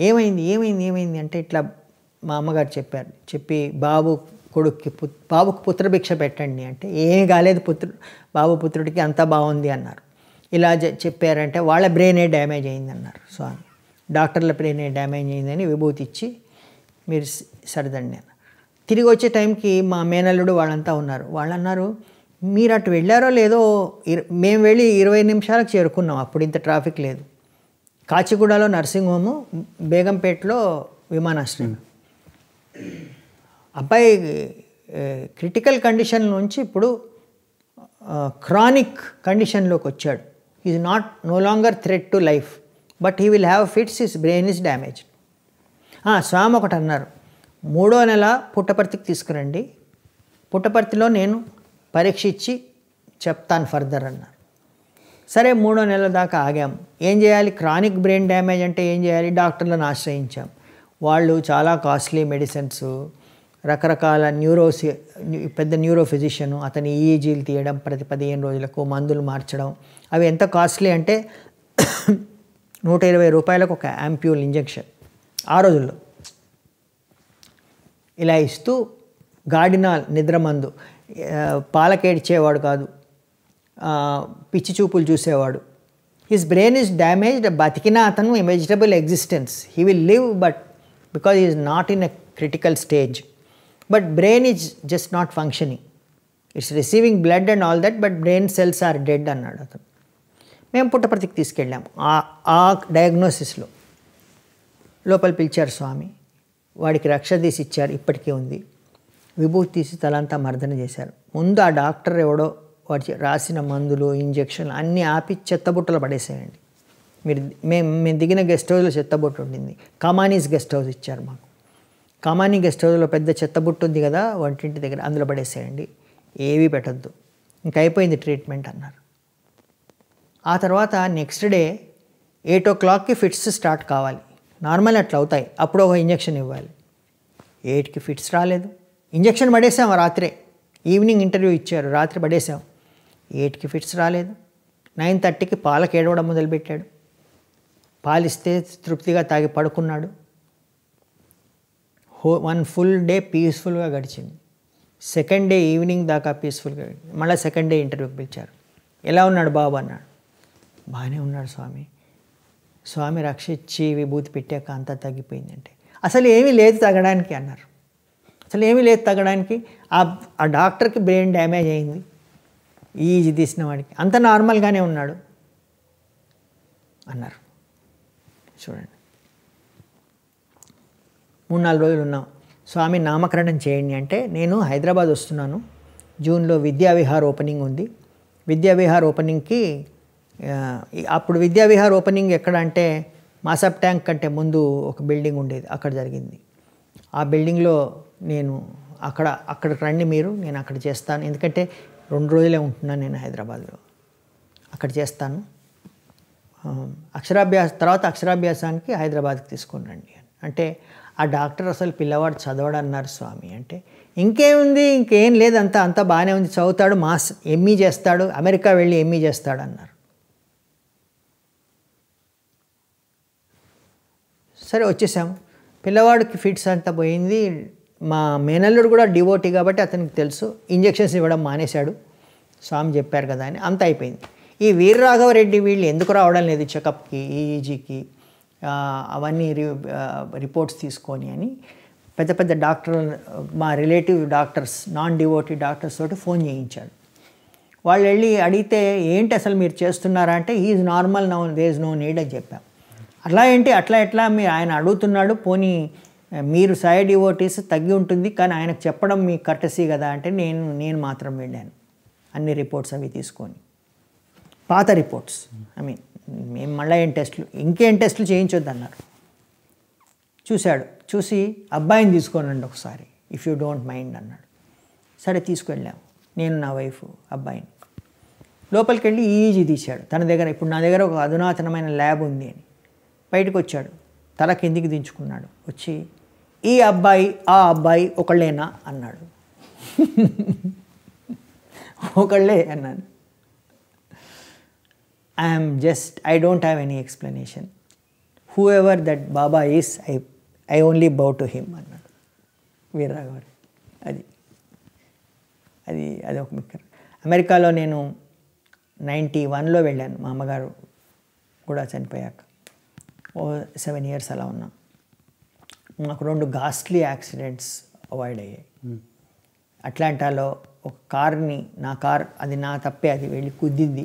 ఏమైంది ఏమైంది ఏమైంది అంటే ఇట్లా మా అమ్మగారు చెప్పారు. చెప్పి బాబు కొడుక్కి పుత్ బాబుకు పుత్రభిక్ష పెట్టండి అంటే ఏమీ కాలేదు పుత్రు బాబు పుత్రుడికి అంతా బాగుంది అన్నారు. ఇలా చెప్పారంటే వాళ్ళ బ్రెయినే డ్యామేజ్ అయిందన్నారు స్వామి. డాక్టర్ల బ్రెయినే డ్యామేజ్ అయిందని విభూతి ఇచ్చి మీరు సరదండి తిరిగి వచ్చే టైంకి మా మేనల్లుడు వాళ్ళంతా ఉన్నారు. వాళ్ళు అన్నారు మీరు అటు వెళ్ళారో లేదో మేము వెళ్ళి ఇరవై నిమిషాలకు చేరుకున్నాం. అప్పుడు ఇంత ట్రాఫిక్ లేదు. కాచిగూడలో నర్సింగ్ హోము బేగంపేటలో విమానాశ్రయం. అబ్బాయి క్రిటికల్ కండిషన్ నుంచి ఇప్పుడు క్రానిక్ కండిషన్లోకి వచ్చాడు. Is not no longer threat to life but he will have fits his brain is damage Swami ఒకటి అన్నారు మూడో నెల పుట్టపర్తికి తీసుకురండి. పుట్టపర్తిలో నేను పరీక్ష ఇచ్చి చెప్తాను ఫర్దర్ అన్నారు సరే మూడో నెలల దాకా ఆగాం. ఏం చేయాలి? క్రానిక్ బ్రెయిన్ డ్యామేజ్ అంటే ఏం చేయాలి? డాక్టర్లను ఆశ్రయించాం. వాళ్ళు చాలా కాస్ట్లీ మెడిసిన్స్ రకరకాల న్యూరోసి పెద్ద న్యూరో ఫిజిషియన్ అతని ఈఈజీలు తీయడం ప్రతి పదిహేను రోజులకు మందులు మార్చడం. అవి ఎంత కాస్ట్లీ అంటే *coughs* నూట ఇరవై రూపాయలకు ఒక యాంప్యూల్ ఇంజెక్షన్ ఆ రోజుల్లో. ఇలా ఇస్తూ గాడినాల్ నిద్రమందు పాలకేడ్చేవాడు కాదు పిచ్చి చూపులు చూసేవాడు. హిస్ బ్రెయిన్ ఈజ్ డ్యామేజ్డ్ బతికిన అతను vegetable existence he will live but because is not in a critical stage but brain is just not functioning it's receiving blood and all that but brain cells are dead అన్నాడు అతను. మేము పుట్టపర్తికి తీసుకెళ్ళాం ఆ- ఆ డయాగ్నోసిస్లో లోపల పిలిచారు స్వామి. వాడికి రక్ష తీసి ఇచ్చారు ఇప్పటికీ ఉంది. విభూతి తీసి తలంతా మర్దన చేశారు. ముందు ఆ డాక్టర్ ఎవడో వాడి రాసిన మందులు ఇంజక్షన్లు అన్నీ ఆపి చెత్తబుట్టలు పడేసేయండి. మీరు మేము మేము దిగిన గెస్ట్ హౌస్లో చెత్తబుట్ట ఉండింది. కమానీస్ గెస్ట్ హౌస్ ఇచ్చారు మాకు. కమానీ గెస్ట్ హౌస్లో పెద్ద చెత్తబుట్ట ఉంది కదా వంటింటి దగ్గర అందులో పడేసేయండి. ఏవీ పెట్టద్దు. ఇంక అయిపోయింది ట్రీట్మెంట్ అన్నారు. ఆ తర్వాత నెక్స్ట్ డే ఎయిట్ ఓ క్లాక్కి ఫిట్స్ స్టార్ట్ కావాలి. నార్మల్ అట్లా అవుతాయి. అప్పుడు ఒక ఇంజక్షన్ ఇవ్వాలి. ఎయిట్కి ఫిట్స్ రాలేదు. ఇంజక్షన్ పడేసాం రాత్రే. ఈవినింగ్ ఇంటర్వ్యూ ఇచ్చారు. రాత్రి పడేసాం. ఎయిట్కి ఫిట్స్ రాలేదు. నైన్ థర్టీకి పాలకు ఏడవడం మొదలుపెట్టాడు. పాలిస్తే తృప్తిగా తాగి పడుకున్నాడు. హో వన్ ఫుల్ డే పీస్ఫుల్గా గడిచింది. సెకండ్ డే ఈవినింగ్ దాకా పీస్ఫుల్గా మళ్ళీ సెకండ్ డే ఇంటర్వ్యూకి పిలిచారు. ఎలా ఉన్నాడు బాబు? అన్నాడు. బాగానే ఉన్నాడు స్వామి. స్వామి రక్ష ఇచ్చి విభూతి పెట్టాక అంతా తగ్గిపోయిందంటే అసలు ఏమీ లేదు తగ్గడానికి అన్నారు. అసలు ఏమీ లేదు తగ్గడానికి ఆ ఆ డాక్టర్కి బ్రెయిన్ డ్యామేజ్ అయింది. ఈజీ తీసిన వాడికి. అంత నార్మల్గానే ఉన్నాడు అన్నారు. చూడండి. మూడు నాలుగు రోజులు ఉన్నాం. స్వామి నామకరణం చేయండి అంటే నేను హైదరాబాద్ వస్తున్నాను. జూన్లో విద్యావిహార్ ఓపెనింగ్ ఉంది. విద్యావిహార్ ఓపెనింగ్కి అప్పుడు విద్యావిహార్ ఓపెనింగ్ ఎక్కడ అంటే మాసప్ ట్యాంక్ కంటే ముందు ఒక బిల్డింగ్ ఉండేది అక్కడ జరిగింది. ఆ బిల్డింగ్లో నేను అక్కడ అక్కడికి రండి మీరు నేను అక్కడ చేస్తాను. ఎందుకంటే రెండు రోజులే ఉంటున్నాను నేను హైదరాబాద్లో. అక్కడ చేస్తాను. అక్షరాభ్యాస తర్వాత అక్షరాభ్యాసానికి హైదరాబాద్కి తీసుకుని రండి అంటే ఆ డాక్టర్ అసలు పిల్లవాడు చదవడు అన్నారు స్వామి అంటే ఇంకేముంది ఇంకేం లేదు అంతా అంతా బాగానే ఉంది చదువుతాడు మాస్ ఎంఈ చేస్తాడు అమెరికా వెళ్ళి ఎంఈ చేస్తాడు అన్నారు సరే వచ్చేసాము. పిల్లవాడికి ఫిట్స్ అంతా పోయింది. మా మేనల్లుడు కూడా డివోటీ కాబట్టి అతనికి తెలుసు. ఇంజెక్షన్స్ ఇవ్వడం మానేశాడు. స్వామి చెప్పారు కదా అని. అంత అయిపోయింది. ఈ వీరరాఘవరెడ్డి వీళ్ళు ఎందుకు రావడం లేదు చెకప్కి ఈఈజీకి? అవన్నీ రి రిపోర్ట్స్ తీసుకొని అని పెద్ద పెద్ద డాక్టర్ మా relative doctors non devotee doctors తోటి ఫోన్ చేయించాడు. వాళ్ళు వెళ్ళి అడిగితే ఏంటి అసలు మీరు చేస్తున్నారా? అంటే is normal no there's no need అని చెప్పాం. అట్లా ఏంటి అట్లా ఎట్లా మీరు ఆయన అడుగుతున్నాడు పోనీ మీరు సైడ్ డివోటీస్ తగ్గి ఉంటుంది కానీ ఆయనకు చెప్పడం మీ కర్టసీ కదా అంటే నేను నేను మాత్రం వెళ్ళాను. అన్ని రిపోర్ట్స్ అవి తీసుకొని. పాత రిపోర్ట్స్ ఐ మీన్ మేము మళ్ళీ ఏం టెస్ట్లు ఇంకేం టెస్ట్లు చేయించొద్దు అన్నారు చూశాడు చూసి అబ్బాయిని తీసుకోనండి ఒకసారి ఇఫ్ యూ డోంట్ మైండ్ అన్నాడు. సరే తీసుకువెళ్ళాము నేను నా వైఫ్ అబ్బాయిని. లోపలికి వెళ్ళి ఈజీ తీశాడు. తన దగ్గర ఇప్పుడు నా దగ్గర ఒక అధునాతనమైన ల్యాబ్ ఉంది అని. బయటకు వచ్చాడు తల కిందికి దించుకున్నాడు. వచ్చి ఈ అబ్బాయి ఆ అబ్బాయి ఒకళ్ళేనా? అన్నాడు. *laughs* ఒకళ్ళే అన్నాను I'm just I don't have any explanation whoever that Baba is I I only bow to him అన్నాడు. వీర్రాఘవర్ అది అది అది ఒక మిక్కర్ అమెరికాలో నేను నైంటీ వన్లో వెళ్ళాను. మా అమ్మగారు కూడా చనిపోయాక. ఓ సెవెన్ ఇయర్స్ అలా ఉన్నాం. మాకు రెండు గాస్ట్లీ యాక్సిడెంట్స్ అవాయిడ్ అయ్యాయి. అట్లాంటాలో ఒక కార్ని నా కార్ అది నా తప్పే అది వెళ్ళి కుద్దింది.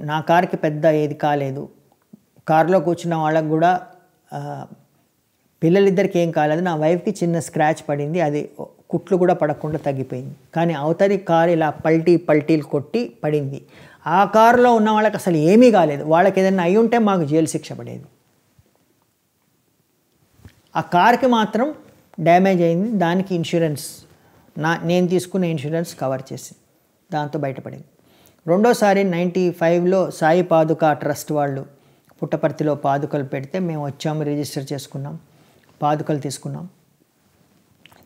నా కార్కి పెద్ద ఏది కాలేదు. కార్లో కూర్చున్న వాళ్ళకు కూడా పిల్లలిద్దరికి ఏం కాలేదు. నా వైఫ్కి చిన్న స్క్రాచ్ పడింది. అది కుట్లు కూడా పడకుండా తగ్గిపోయింది. కానీ అవతలి కారు ఇలా పల్టీ పల్టీలు కొట్టి పడింది. ఆ కారులో ఉన్న వాళ్ళకి అసలు ఏమీ కాలేదు. వాళ్ళకి ఏదైనా అయ్యి ఉంటే మాకు జైలు శిక్ష పడేది. ఆ కార్కి మాత్రం డ్యామేజ్ అయింది. దానికి ఇన్సూరెన్స్ నా నేను తీసుకున్న ఇన్సూరెన్స్ కవర్ చేసింది. దాంతో బయటపడింది. రెండోసారి నైంటీ ఫైవ్లో సాయి పాదుక ట్రస్ట్ వాళ్ళు పుట్టపర్తిలో పాదుకలు పెడితే మేము వచ్చాము రిజిస్టర్ చేసుకున్నాం పాదుకలు తీసుకున్నాం.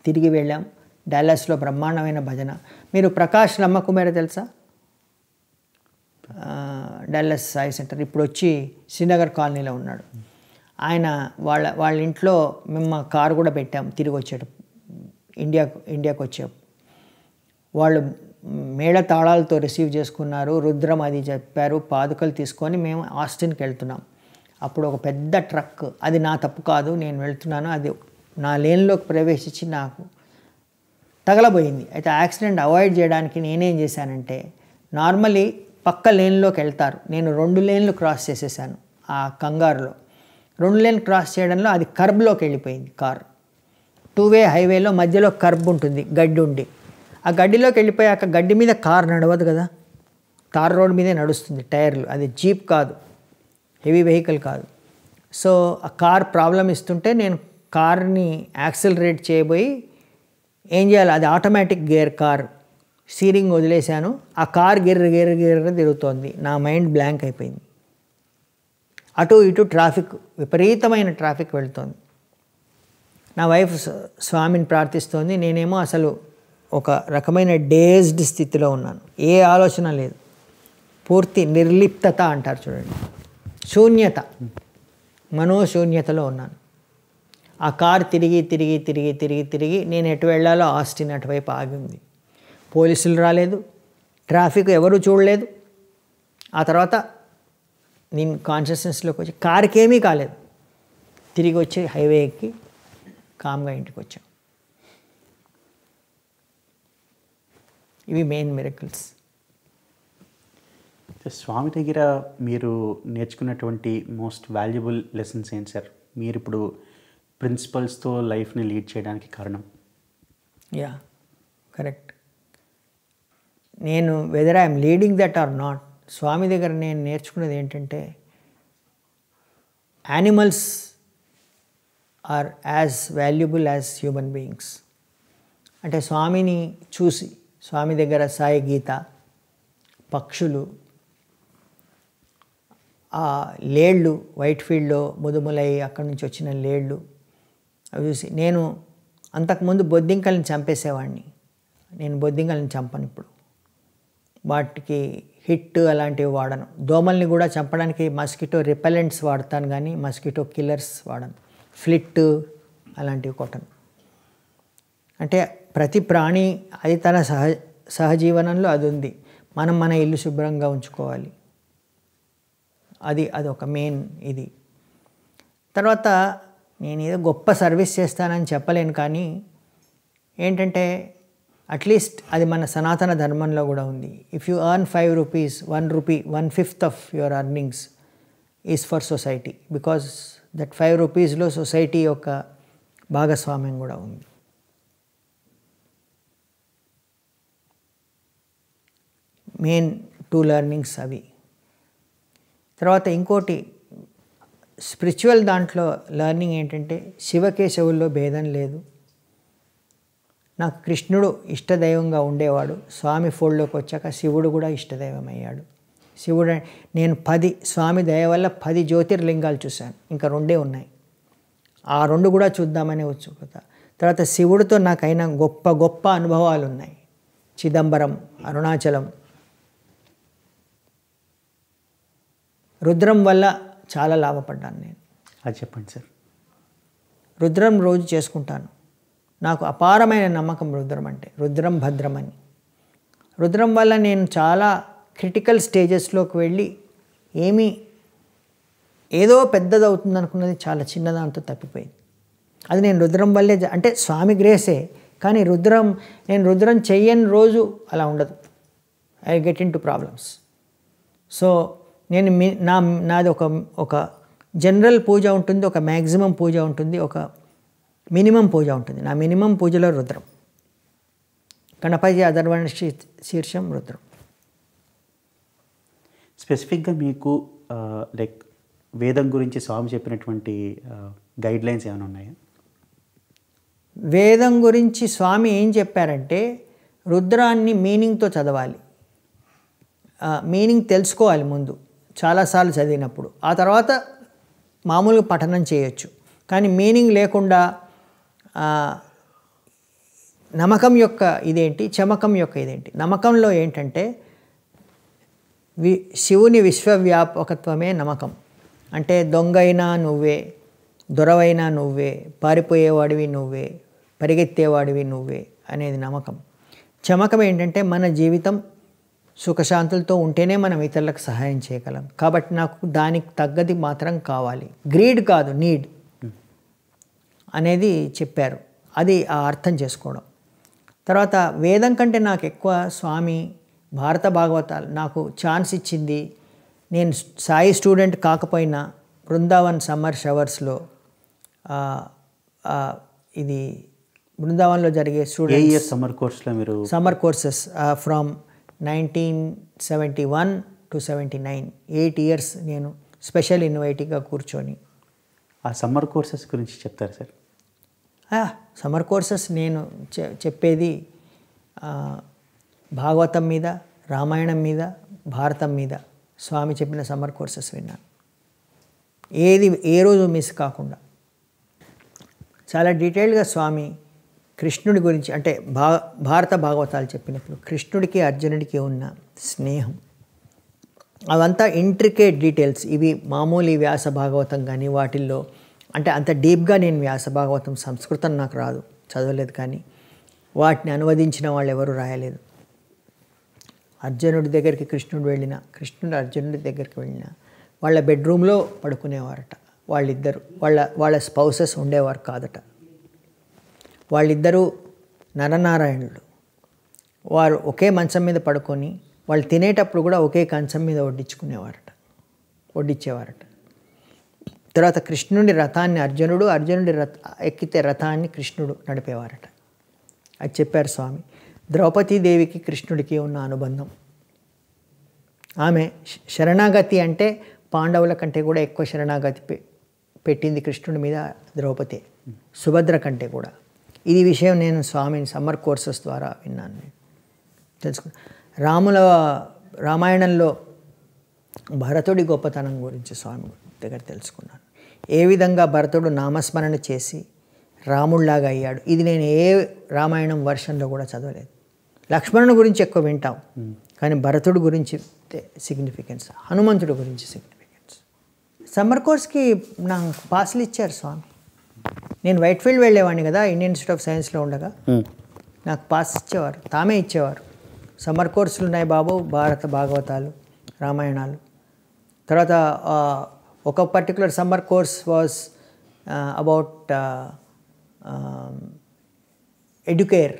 తిరిగి వెళ్ళాం. డాలస్లో బ్రహ్మాండమైన భజన. మీరు ప్రకాష్ లమ్మకుమేర తెలుసా? ఆ, డల్లస్ సాయి సెంటర్. ఇప్పుడు వచ్చి శ్రీనగర్ కాలనీలో ఉన్నాడు. ఆయన వాళ్ళ వాళ్ళ ఇంట్లో మేము మా కారు కూడా పెట్టాం తిరిగి వచ్చాడు ఇండియాకు ఇండియాకు వచ్చాం వాళ్ళు మేళ తాళాలతో రిసీవ్ చేసుకున్నారు. రుద్రం అది చెప్పారు. పాదుకలు తీసుకొని మేము ఆస్టిన్కి వెళ్తున్నాం. అప్పుడు ఒక పెద్ద ట్రక్ అది నా తప్పు కాదు నేను వెళ్తున్నాను అది నా లేన్లోకి ప్రవేశించి నాకు తగలబోయింది. అయితే యాక్సిడెంట్ అవాయిడ్ చేయడానికి నేనేం చేశానంటే నార్మలీ పక్క లేన్లోకి వెళ్తారు. నేను రెండు లేన్లు క్రాస్ చేసేసాను ఆ కంగారులో. రెండు లేన్ క్రాస్ చేయడంలో అది కర్బ్లోకి వెళ్ళిపోయింది కార్. టూ వే హైవేలో మధ్యలో కర్బ్ ఉంటుంది గడ్డి ఉండి. ఆ గడ్డిలోకి వెళ్ళిపోయాక గడ్డి మీద కార్ నడవదు కదా? తార్ రోడ్ మీదే నడుస్తుంది టైర్లు. అది జీప్ కాదు హెవీ వెహికల్ కాదు. సో ఆ కార్ ప్రాబ్లం ఇస్తుంటే నేను కార్ని యాక్సిలరేట్ చేయబోయి ఏం చేయాలి? అది ఆటోమేటిక్ గేర్ కార్. స్టీరింగ్ వదిలేశాను. ఆ కార్ గిర్ర గిర్ర గిర్ర తిరుగుతోంది. నా మైండ్ బ్లాంక్ అయిపోయింది. అటు ఇటు ట్రాఫిక్ విపరీతమైన ట్రాఫిక్ వెళ్తోంది. నా వైఫ్ స్వామిని ప్రార్థిస్తోంది. నేనేమో అసలు ఒక రకమైన డేజ్డ్ స్థితిలో ఉన్నాను. ఏ ఆలోచన లేదు. పూర్తి నిర్లిప్తత అంటారు చూడండి. శూన్యత. మనోశూన్యతలో ఉన్నాను. ఆ కార్ తిరిగి తిరిగి తిరిగి తిరిగి తిరిగి నేను ఎటు వెళ్ళాలో ఆస్టిన్ అటువైపు ఆగి ఉంది పోలీసులు రాలేదు. ట్రాఫిక్ ఎవరు చూడలేదు. ఆ తర్వాత నేను కాన్షియస్నెస్లోకి వచ్చి కార్కి ఏమీ కాలేదు. తిరిగి వచ్చి హైవే ఎక్కి కామ్గా ఇంటికి వచ్చాం. ఇవి మెయిన్ మిరకల్స్ స్వామి దగ్గర మీరు నేర్చుకున్నటువంటి మోస్ట్ వాల్యుబుల్ లెసన్స్ ఏంటి సార్? మీరు ఇప్పుడు ప్రిన్సిపల్స్తో లైఫ్ని లీడ్ చేయడానికి కారణం? యా కరెక్ట్ నేను whether I'm leading that or not Swami దగ్గర నేను నేర్చుకున్నది ఏంటంటే animals are as valuable as human beings అంటే స్వామిని చూసి స్వామి దగ్గర సాయి గీత పక్షులు ఆ లేళ్ళు వైట్ ఫీల్డ్లో ముదుములై అక్కడి నుంచి వచ్చిన లేళ్ళు అవి చూసి నేను అంతకుముందు బొద్దింకల్ని చంపేసేవాడిని. నేను బొద్దింకల్ని చంపను ఇప్పుడు. వాటికి హిట్ అలాంటివి వాడను. దోమల్ని కూడా చంపడానికి మస్కిటో రిపెలెంట్స్ వాడతాను కానీ మస్కిటో కిల్లర్స్ వాడను. ఫ్లిట్ అలాంటివి కొట్టను. అంటే ప్రతి ప్రాణి అది తన సహ సహజీవనంలో అది ఉంది. మనం మన ఇల్లు శుభ్రంగా ఉంచుకోవాలి. అది అదొక మెయిన్ ఇది. తర్వాత నేను ఏదో గొప్ప సర్వీస్ చేస్తానని చెప్పలేను కానీ ఏంటంటే అట్లీస్ట్ అది మన సనాతన ధర్మంలో కూడా ఉంది. If you earn five rupees one rupee one fifth of your earnings is for society because that five రూపీస్లో సొసైటీ యొక్క భాగస్వామ్యం కూడా ఉంది. మెయిన్ టూ లెర్నింగ్స్ అవి. తర్వాత ఇంకోటి స్పిరిచువల్ దాంట్లో లెర్నింగ్ ఏంటంటే శివకేశవుల్లో భేదం లేదు. నాకు కృష్ణుడు ఇష్టదైవంగా ఉండేవాడు. స్వామి ఫోల్డ్లోకి వచ్చాక శివుడు కూడా ఇష్టదైవం అయ్యాడు శివుడు నేను పది స్వామి దయ వల్ల పది జ్యోతిర్లింగాలు చూశాను. ఇంకా రెండే ఉన్నాయి. ఆ రెండు కూడా చూద్దామనే ఉత్సుకత. తర్వాత శివుడితో నాకైన గొప్ప గొప్ప అనుభవాలు ఉన్నాయి చిదంబరం అరుణాచలం. రుద్రం వల్ల చాలా లాభపడ్డాను నేను. అది చెప్పండి సార్. రుద్రం రోజు చేసుకుంటాను. నాకు అపారమైన నమ్మకం రుద్రం అంటే రుద్రం భద్రం అని. రుద్రం వల్ల నేను చాలా క్రిటికల్ స్టేజెస్లోకి వెళ్ళి ఏమీ ఏదో పెద్దదవుతుంది అనుకున్నది చాలా చిన్నదాంతో తప్పిపోయింది. అది నేను రుద్రం వల్లే అంటే స్వామి గ్రేసే కానీ రుద్రం నేను రుద్రం చెయ్యని రోజు అలా ఉండదు. I get into problems. So నేను మీ నా నాది ఒక ఒక జనరల్ పూజ ఉంటుంది ఒక మ్యాక్సిమం పూజ ఉంటుంది ఒక మినిమం పూజ ఉంటుంది. నా మినిమం పూజలో రుద్రం. గణపతి అధర్వణ శీ- శీర్షం రుద్రం. స్పెసిఫిక్గా మీకు లైక్ వేదం గురించి స్వామి చెప్పినటువంటి గైడ్ లైన్స్ ఏమైనా ఉన్నాయా? వేదం గురించి స్వామి ఏం చెప్పారంటే రుద్రాన్ని మీనింగ్తో చదవాలి. మీనింగ్ తెలుసుకోవాలి ముందు. చాలాసార్లు చదివినప్పుడు. ఆ తర్వాత మామూలుగా పఠనం చేయొచ్చు. కానీ మీనింగ్ లేకుండా నమ్మకం యొక్క ఇదేంటి? చమకం యొక్క ఇదేంటి? నమ్మకంలో ఏంటంటే వి శివుని విశ్వవ్యాపకత్వమే నమ్మకం అంటే దొంగైనా నువ్వే దొరవైనా నువ్వే పారిపోయేవాడివి నువ్వే పరిగెత్తేవాడివి నువ్వే అనేది నమ్మకం చమకం ఏంటంటే మన జీవితం సుఖశాంతులతో ఉంటేనే మనం ఇతరులకు సహాయం చేయగలం. కాబట్టి నాకు దానికి తగ్గది మాత్రం కావాలి. గ్రీడ్ కాదు నీడ్. అనేది చెప్పారు. అది ఆ అర్థం చేసుకోవడం. తర్వాత వేదం కంటే నాకు ఎక్కువ స్వామి భారత భాగవతాలు నాకు ఛాన్స్ ఇచ్చింది. నేను సాయి స్టూడెంట్ కాకపోయినా బృందావన్ సమ్మర్ షవర్స్లో ఇది బృందావన్లో జరిగే స్టూడెంట్ సమ్మర్ కోర్స్లో మీరు summer courses from nineteen seventy one to seventy nine. Eight years నేను స్పెషల్ ఇన్వైటీగా కూర్చొని. ఆ సమ్మర్ కోర్సెస్ గురించి చెప్తారు సార్? సమ్మర్ కోర్సెస్ నేను చె- చెప్పేది భాగవతం మీద రామాయణం మీద భారతం మీద. స్వామి చెప్పిన సమ్మర్ కోర్సెస్ విన్నాను. ఏది ఏ రోజు మిస్ కాకుండా. చాలా డీటెయిల్గా స్వామి కృష్ణుడి గురించి అంటే భా భారత భాగవతాలు చెప్పినప్పుడు కృష్ణుడికి అర్జునుడికి ఉన్న స్నేహం. అవంతా ఇంట్రికేట్ డీటెయిల్స్ ఇవి మామూలు వ్యాస భాగవతం కానీ వాటిల్లో అంటే అంత డీప్గా నేను వ్యాస భాగవతం సంస్కృతం నాకు రాదు చదవలేదు కానీ వాటిని అనువదించిన వాళ్ళు ఎవరు రాయలేదు. అర్జునుడి దగ్గరికి కృష్ణుడు వెళ్ళిన కృష్ణుడు అర్జునుడి దగ్గరికి వెళ్ళిన వాళ్ళ బెడ్రూమ్లో పడుకునేవారట వాళ్ళిద్దరు. వాళ్ళ వాళ్ళ స్పౌసెస్ ఉండేవారు కాదట. వాళ్ళిద్దరూ నరనారాయణులు. వారు ఒకే మంచం మీద పడుకొని వాళ్ళు తినేటప్పుడు కూడా ఒకే కంచం మీద వడ్డించుకునేవారట వడ్డించేవారట. తర్వాత కృష్ణుడి రథాన్ని అర్జునుడు అర్జునుడి రథ ఎక్కితే రథాన్ని కృష్ణుడు నడిపేవారట. అది చెప్పారు స్వామి. ద్రౌపదీదేవికి కృష్ణుడికి ఉన్న అనుబంధం. ఆమె శరణాగతి అంటే పాండవుల కంటే కూడా ఎక్కువ శరణాగతి పె- పెట్టింది కృష్ణుడి మీద ద్రౌపది. సుభద్ర కంటే కూడా. ఇది విషయం నేను స్వామిని సమ్మర్ కోర్సెస్ ద్వారా విన్నాను నేను. తెలుసుకున్నా. రాముల రామాయణంలో భరతుడి గొప్పతనం గురించి స్వామి దగ్గర తెలుసుకున్నాను. ఏ విధంగా భరతుడు నామస్మరణ చేసి రాముడిలాగా అయ్యాడు? ఇది నేను ఏ రామాయణం వర్షన్లో కూడా చదవలేదు. లక్ష్మణుని గురించి ఎక్కువ వింటాం. కానీ భరతుడి గురించి సిగ్నిఫికెన్స్ హనుమంతుడి గురించి సిగ్నిఫికెన్స్ సమ్మర్ కోర్స్కి నాకు పాసులు ఇచ్చారు స్వామి. నేను వైట్ ఫీల్డ్ వెళ్ళేవాడిని కదా ఇండియన్ ఇన్స్టిట్యూట్ ఆఫ్ సైన్స్లో ఉండగా. నాకు పాస్ ఇచ్చేవారు తామే ఇచ్చేవారు. సమ్మర్ కోర్సులు ఉన్నాయి బాబు భారత భాగవతాలు రామాయణాలు. తర్వాత ఒక particular summer course was about educare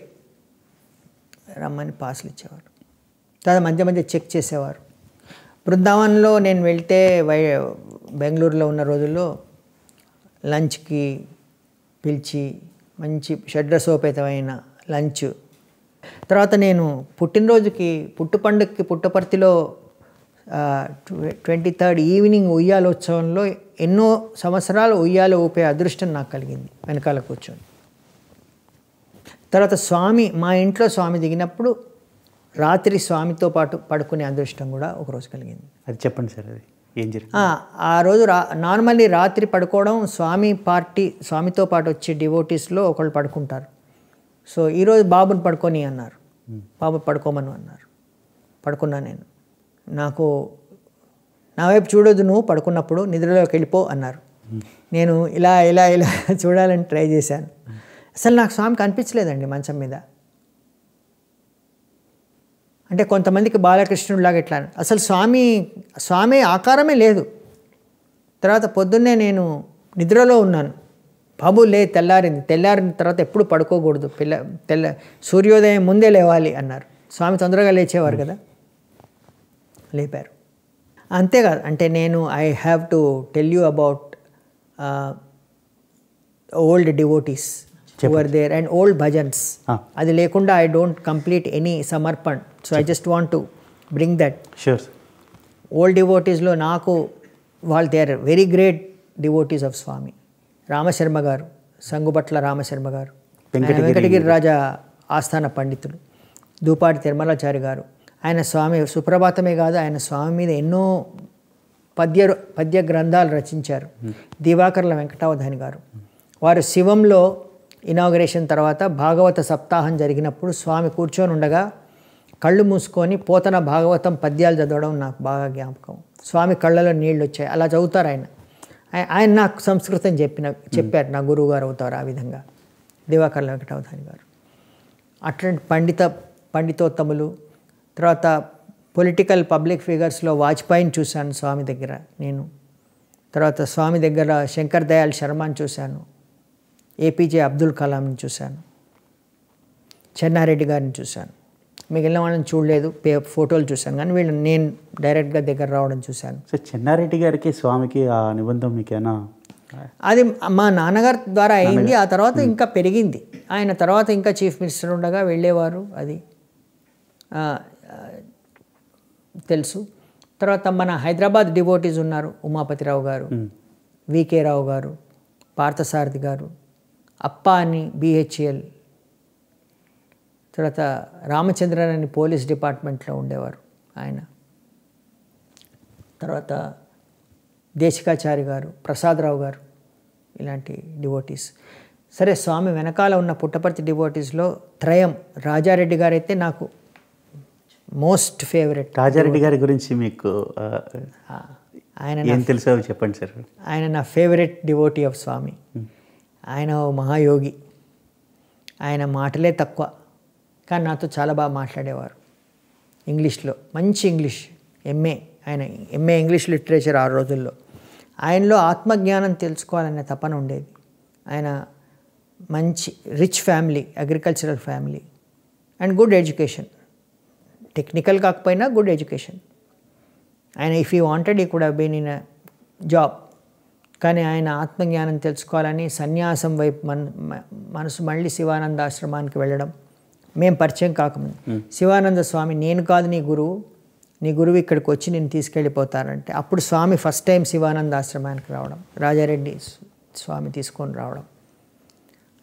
రమ్మని పాసులు ఇచ్చేవారు. తర్వాత మధ్య మధ్య చెక్ చేసేవారు. బృందావనంలో నేను వెళ్తే వై బెంగళూరులో ఉన్న రోజుల్లో లంచ్కి పిలిచి మంచి షడ్రసోపేతమైన లంచ్. తర్వాత నేను పుట్టినరోజుకి పుట్టు పండుగకి పుట్టపర్తిలో ట్వంటీ థర్డ్ ఈవినింగ్ ఉయ్యాలోత్సవంలో ఎన్నో సంవత్సరాలు ఉయ్యాల ఊపే అదృష్టం నాకు కలిగింది వెనకాల కూర్చొని. తర్వాత స్వామి మా ఇంట్లో స్వామి దిగినప్పుడు రాత్రి స్వామితో పాటు పడుకునే అదృష్టం కూడా ఒకరోజు కలిగింది. అది చెప్పండి సార్ అది. ఏం జరిగింది? ఆ, ఆ రోజు రా నార్మల్లీ రాత్రి పడుకోవడం స్వామి పార్టీ స్వామితో పాటు వచ్చే డివోటీస్లో ఒకళ్ళు పడుకుంటారు. సో ఈరోజు బాబుని పడుకొని అన్నారు. బాబు పడుకోమను అన్నారు. పడుకున్నా నేను. నాకు నా వైపు చూడొద్దు నువ్వు పడుకున్నప్పుడు నిద్రలోకి వెళ్ళిపో అన్నారు. నేను ఇలా ఇలా ఇలా *laughs* చూడాలని ట్రై చేశాను. అసలు నాకు స్వామి కనిపించలేదండి మంచం మీద. అంటే కొంతమందికి బాలకృష్ణుడిలాగా ఇట్లా అసలు స్వామి స్వామి ఆకారమే లేదు. తర్వాత పొద్దున్నే నేను నిద్రలో ఉన్నాను. బాబు లే తెల్లారింది. తెల్లారిన తర్వాత ఎప్పుడు పడుకోకూడదు. పిల్ల తెల్ల సూర్యోదయం ముందే లేవాలి అన్నారు. స్వామి తొందరగా లేచేవారు కదా. లేపారు. అంతేకాదు అంటే నేను I have to tell you about old devotees were there and old bhajans. అది లేకుండా I don't complete any Samarpan so I just want to bring that sure sir old డివోటీస్లో నాకు వాళ్ళు they are very great devotees of Swami Ramasharma గారు సంగుబట్ల రామశర్మ గారు. వెంకటగిరి రాజా ఆస్థాన పండితులు. దూపాటి తిరుమలాచారి గారు. ఆయన స్వామి సుప్రభాతమే కాదు ఆయన స్వామి మీద ఎన్నో పద్య పద్య గ్రంథాలు రచించారు. దివాకర్ల వెంకటావధాని గారు. వారు శివంలో ఇనాగరేషన్ తర్వాత భాగవత సప్తాహం జరిగినప్పుడు స్వామి కూర్చొని ఉండగా కళ్ళు మూసుకొని పోతన భాగవతం పద్యాలు చదవడం నాకు బాగా జ్ఞాపకం. స్వామి కళ్ళలో నీళ్ళు వచ్చాయి. అలా చదువుతారు ఆయన. ఆయన నాకు సంస్కృతం చెప్పిన చెప్పారు నా గురువు గారు అవుతారు ఆ విధంగా. దివాకర్ల వెంకటావధాని గారు. అట్లాంటి పండిత పండితోత్తములు తర్వాత పొలిటికల్ పబ్లిక్ ఫిగర్స్లో వాజ్పేయిని చూశాను స్వామి దగ్గర నేను. తర్వాత స్వామి దగ్గర శంకర్ దయాళ్ శర్మని చూశాను. ఏపీజే అబ్దుల్ కలాంని చూశాను. చెన్నారెడ్డి గారిని చూశాను. మిగిలిన వాళ్ళని చూడలేదు పే ఫోటోలు చూశాను. కానీ వీళ్ళని నేను డైరెక్ట్గా దగ్గర రావడం చూశాను. సో చెన్నారెడ్డి గారికి స్వామికి ఆ నిబంధన మీకేనా అది మా నాన్నగారి ద్వారా అయింది. ఆ తర్వాత ఇంకా పెరిగింది. ఆయన తర్వాత ఇంకా చీఫ్ మినిస్టర్ ఉండగా వెళ్ళేవారు అది. తెలుసు. తర్వాత మన హైదరాబాద్ డివోటీస్ ఉన్నారు ఉమాపతిరావు గారు వికే రావు గారు పార్థసారథి గారు అప్ప అని బిహెచ్ఎల్. తర్వాత రామచంద్రన్ అని పోలీస్ డిపార్ట్మెంట్లో ఉండేవారు ఆయన. తర్వాత దేశికాచారి గారు ప్రసాదరావు గారు ఇలాంటి డివోటీస్. సరే స్వామి వెనకాల ఉన్న పుట్టపర్తి డివోటీస్లో త్రయం రాజారెడ్డి గారు అయితే నాకు మోస్ట్ ఫేవరెట్ రాజారెడ్డి గారి గురించి మీకు ఆయన ఏం తెలుసో చెప్పండి సార్. ఆయన నా ఫేవరెట్ డివోటీ ఆఫ్ స్వామి. ఆయన ఓ మహాయోగి. ఆయన మాటలే తక్కువ కానీ నాతో చాలా బాగా మాట్లాడేవారు. ఇంగ్లీష్లో మంచి ఇంగ్లీష్ ఎంఏ ఆయన ఎంఏ ఇంగ్లీష్ లిటరేచర్ ఆ రోజుల్లో. ఆయనలో ఆత్మజ్ఞానం తెలుసుకోవాలనే తపన ఉండేది. ఆయన మంచి rich family agricultural family and good education. Technical కాకపోయినా గుడ్ ఎడ్యుకేషన్ ఆయన if you wanted he could been in job కానీ ఆయన ఆత్మజ్ఞానం తెలుసుకోవాలని సన్యాసం వైపు మన మ- మనసు మళ్ళీ శివానంద ఆశ్రమానికి వెళ్ళడం. మేము పరిచయం కాకముందు. శివానంద స్వామి నేను కాదు నీ గురువు నీ గురువు ఇక్కడికి వచ్చి నేను తీసుకెళ్ళిపోతారంటే అప్పుడు స్వామి ఫస్ట్ టైం శివానంద ఆశ్రమానికి రావడం రాజారెడ్డి స్వామి తీసుకొని రావడం.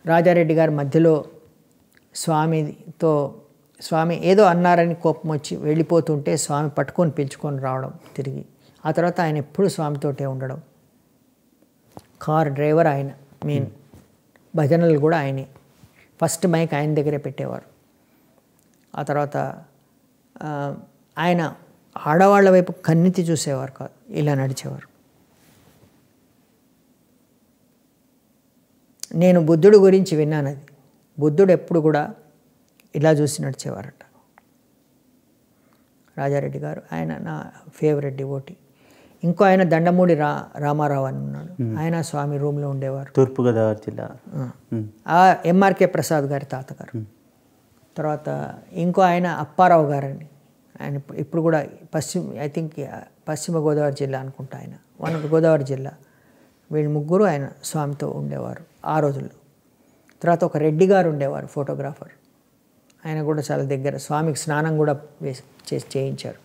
రాజారెడ్డి గారి మధ్యలో స్వామితో స్వామి ఏదో అన్నారని కోపం వచ్చి వెళ్ళిపోతుంటే స్వామి పట్టుకొని పిలుచుకొని రావడం తిరిగి. ఆ తర్వాత ఆయన ఎప్పుడు స్వామితోటే ఉండడం. కార్ డ్రైవర్ ఆయన మెయిన్ భజనలు కూడా ఆయనే. ఫస్ట్ మైక్ ఆయన దగ్గరే పెట్టేవారు. ఆ తర్వాత ఆయన ఆడవాళ్ళ వైపు కన్నెత్తి చూసేవారు కాదు ఇలా నడిచేవారు. నేను బుద్ధుడు గురించి విన్నాను అది బుద్ధుడు ఎప్పుడు కూడా ఇలా చూసి నడిచేవారట. రాజారెడ్డి గారు ఆయన నా ఫేవరెట్ డివోటీ. ఇంకో ఆయన దండమూడి రా రామారావు అని ఉన్నాడు. ఆయన స్వామి రూమ్లో ఉండేవారు. తూర్పుగోదావరి జిల్లా. ఉమ్. ఆ ఎంఆర్కే ప్రసాద్ గారి తాతగారు. తర్వాత ఇంకో ఆయన అప్పారావు గారని. ఆయన ఇప్పుడు- ఇప్పుడు కూడా పశ్చిమ ఐ థింక్ పశ్చిమ గోదావరి జిల్లా అనుకుంటా ఆయన. వన్ గోదావరి జిల్లా. వీళ్ళు ముగ్గురు ఆయన స్వామితో ఉండేవారు ఆ రోజుల్లో. తర్వాత ఒక రెడ్డి గారు ఉండేవారు ఫోటోగ్రాఫర్. ఆయన కూడా చాలా దగ్గర స్వామికి స్నానం కూడా వేసి చేసి చేయించారు.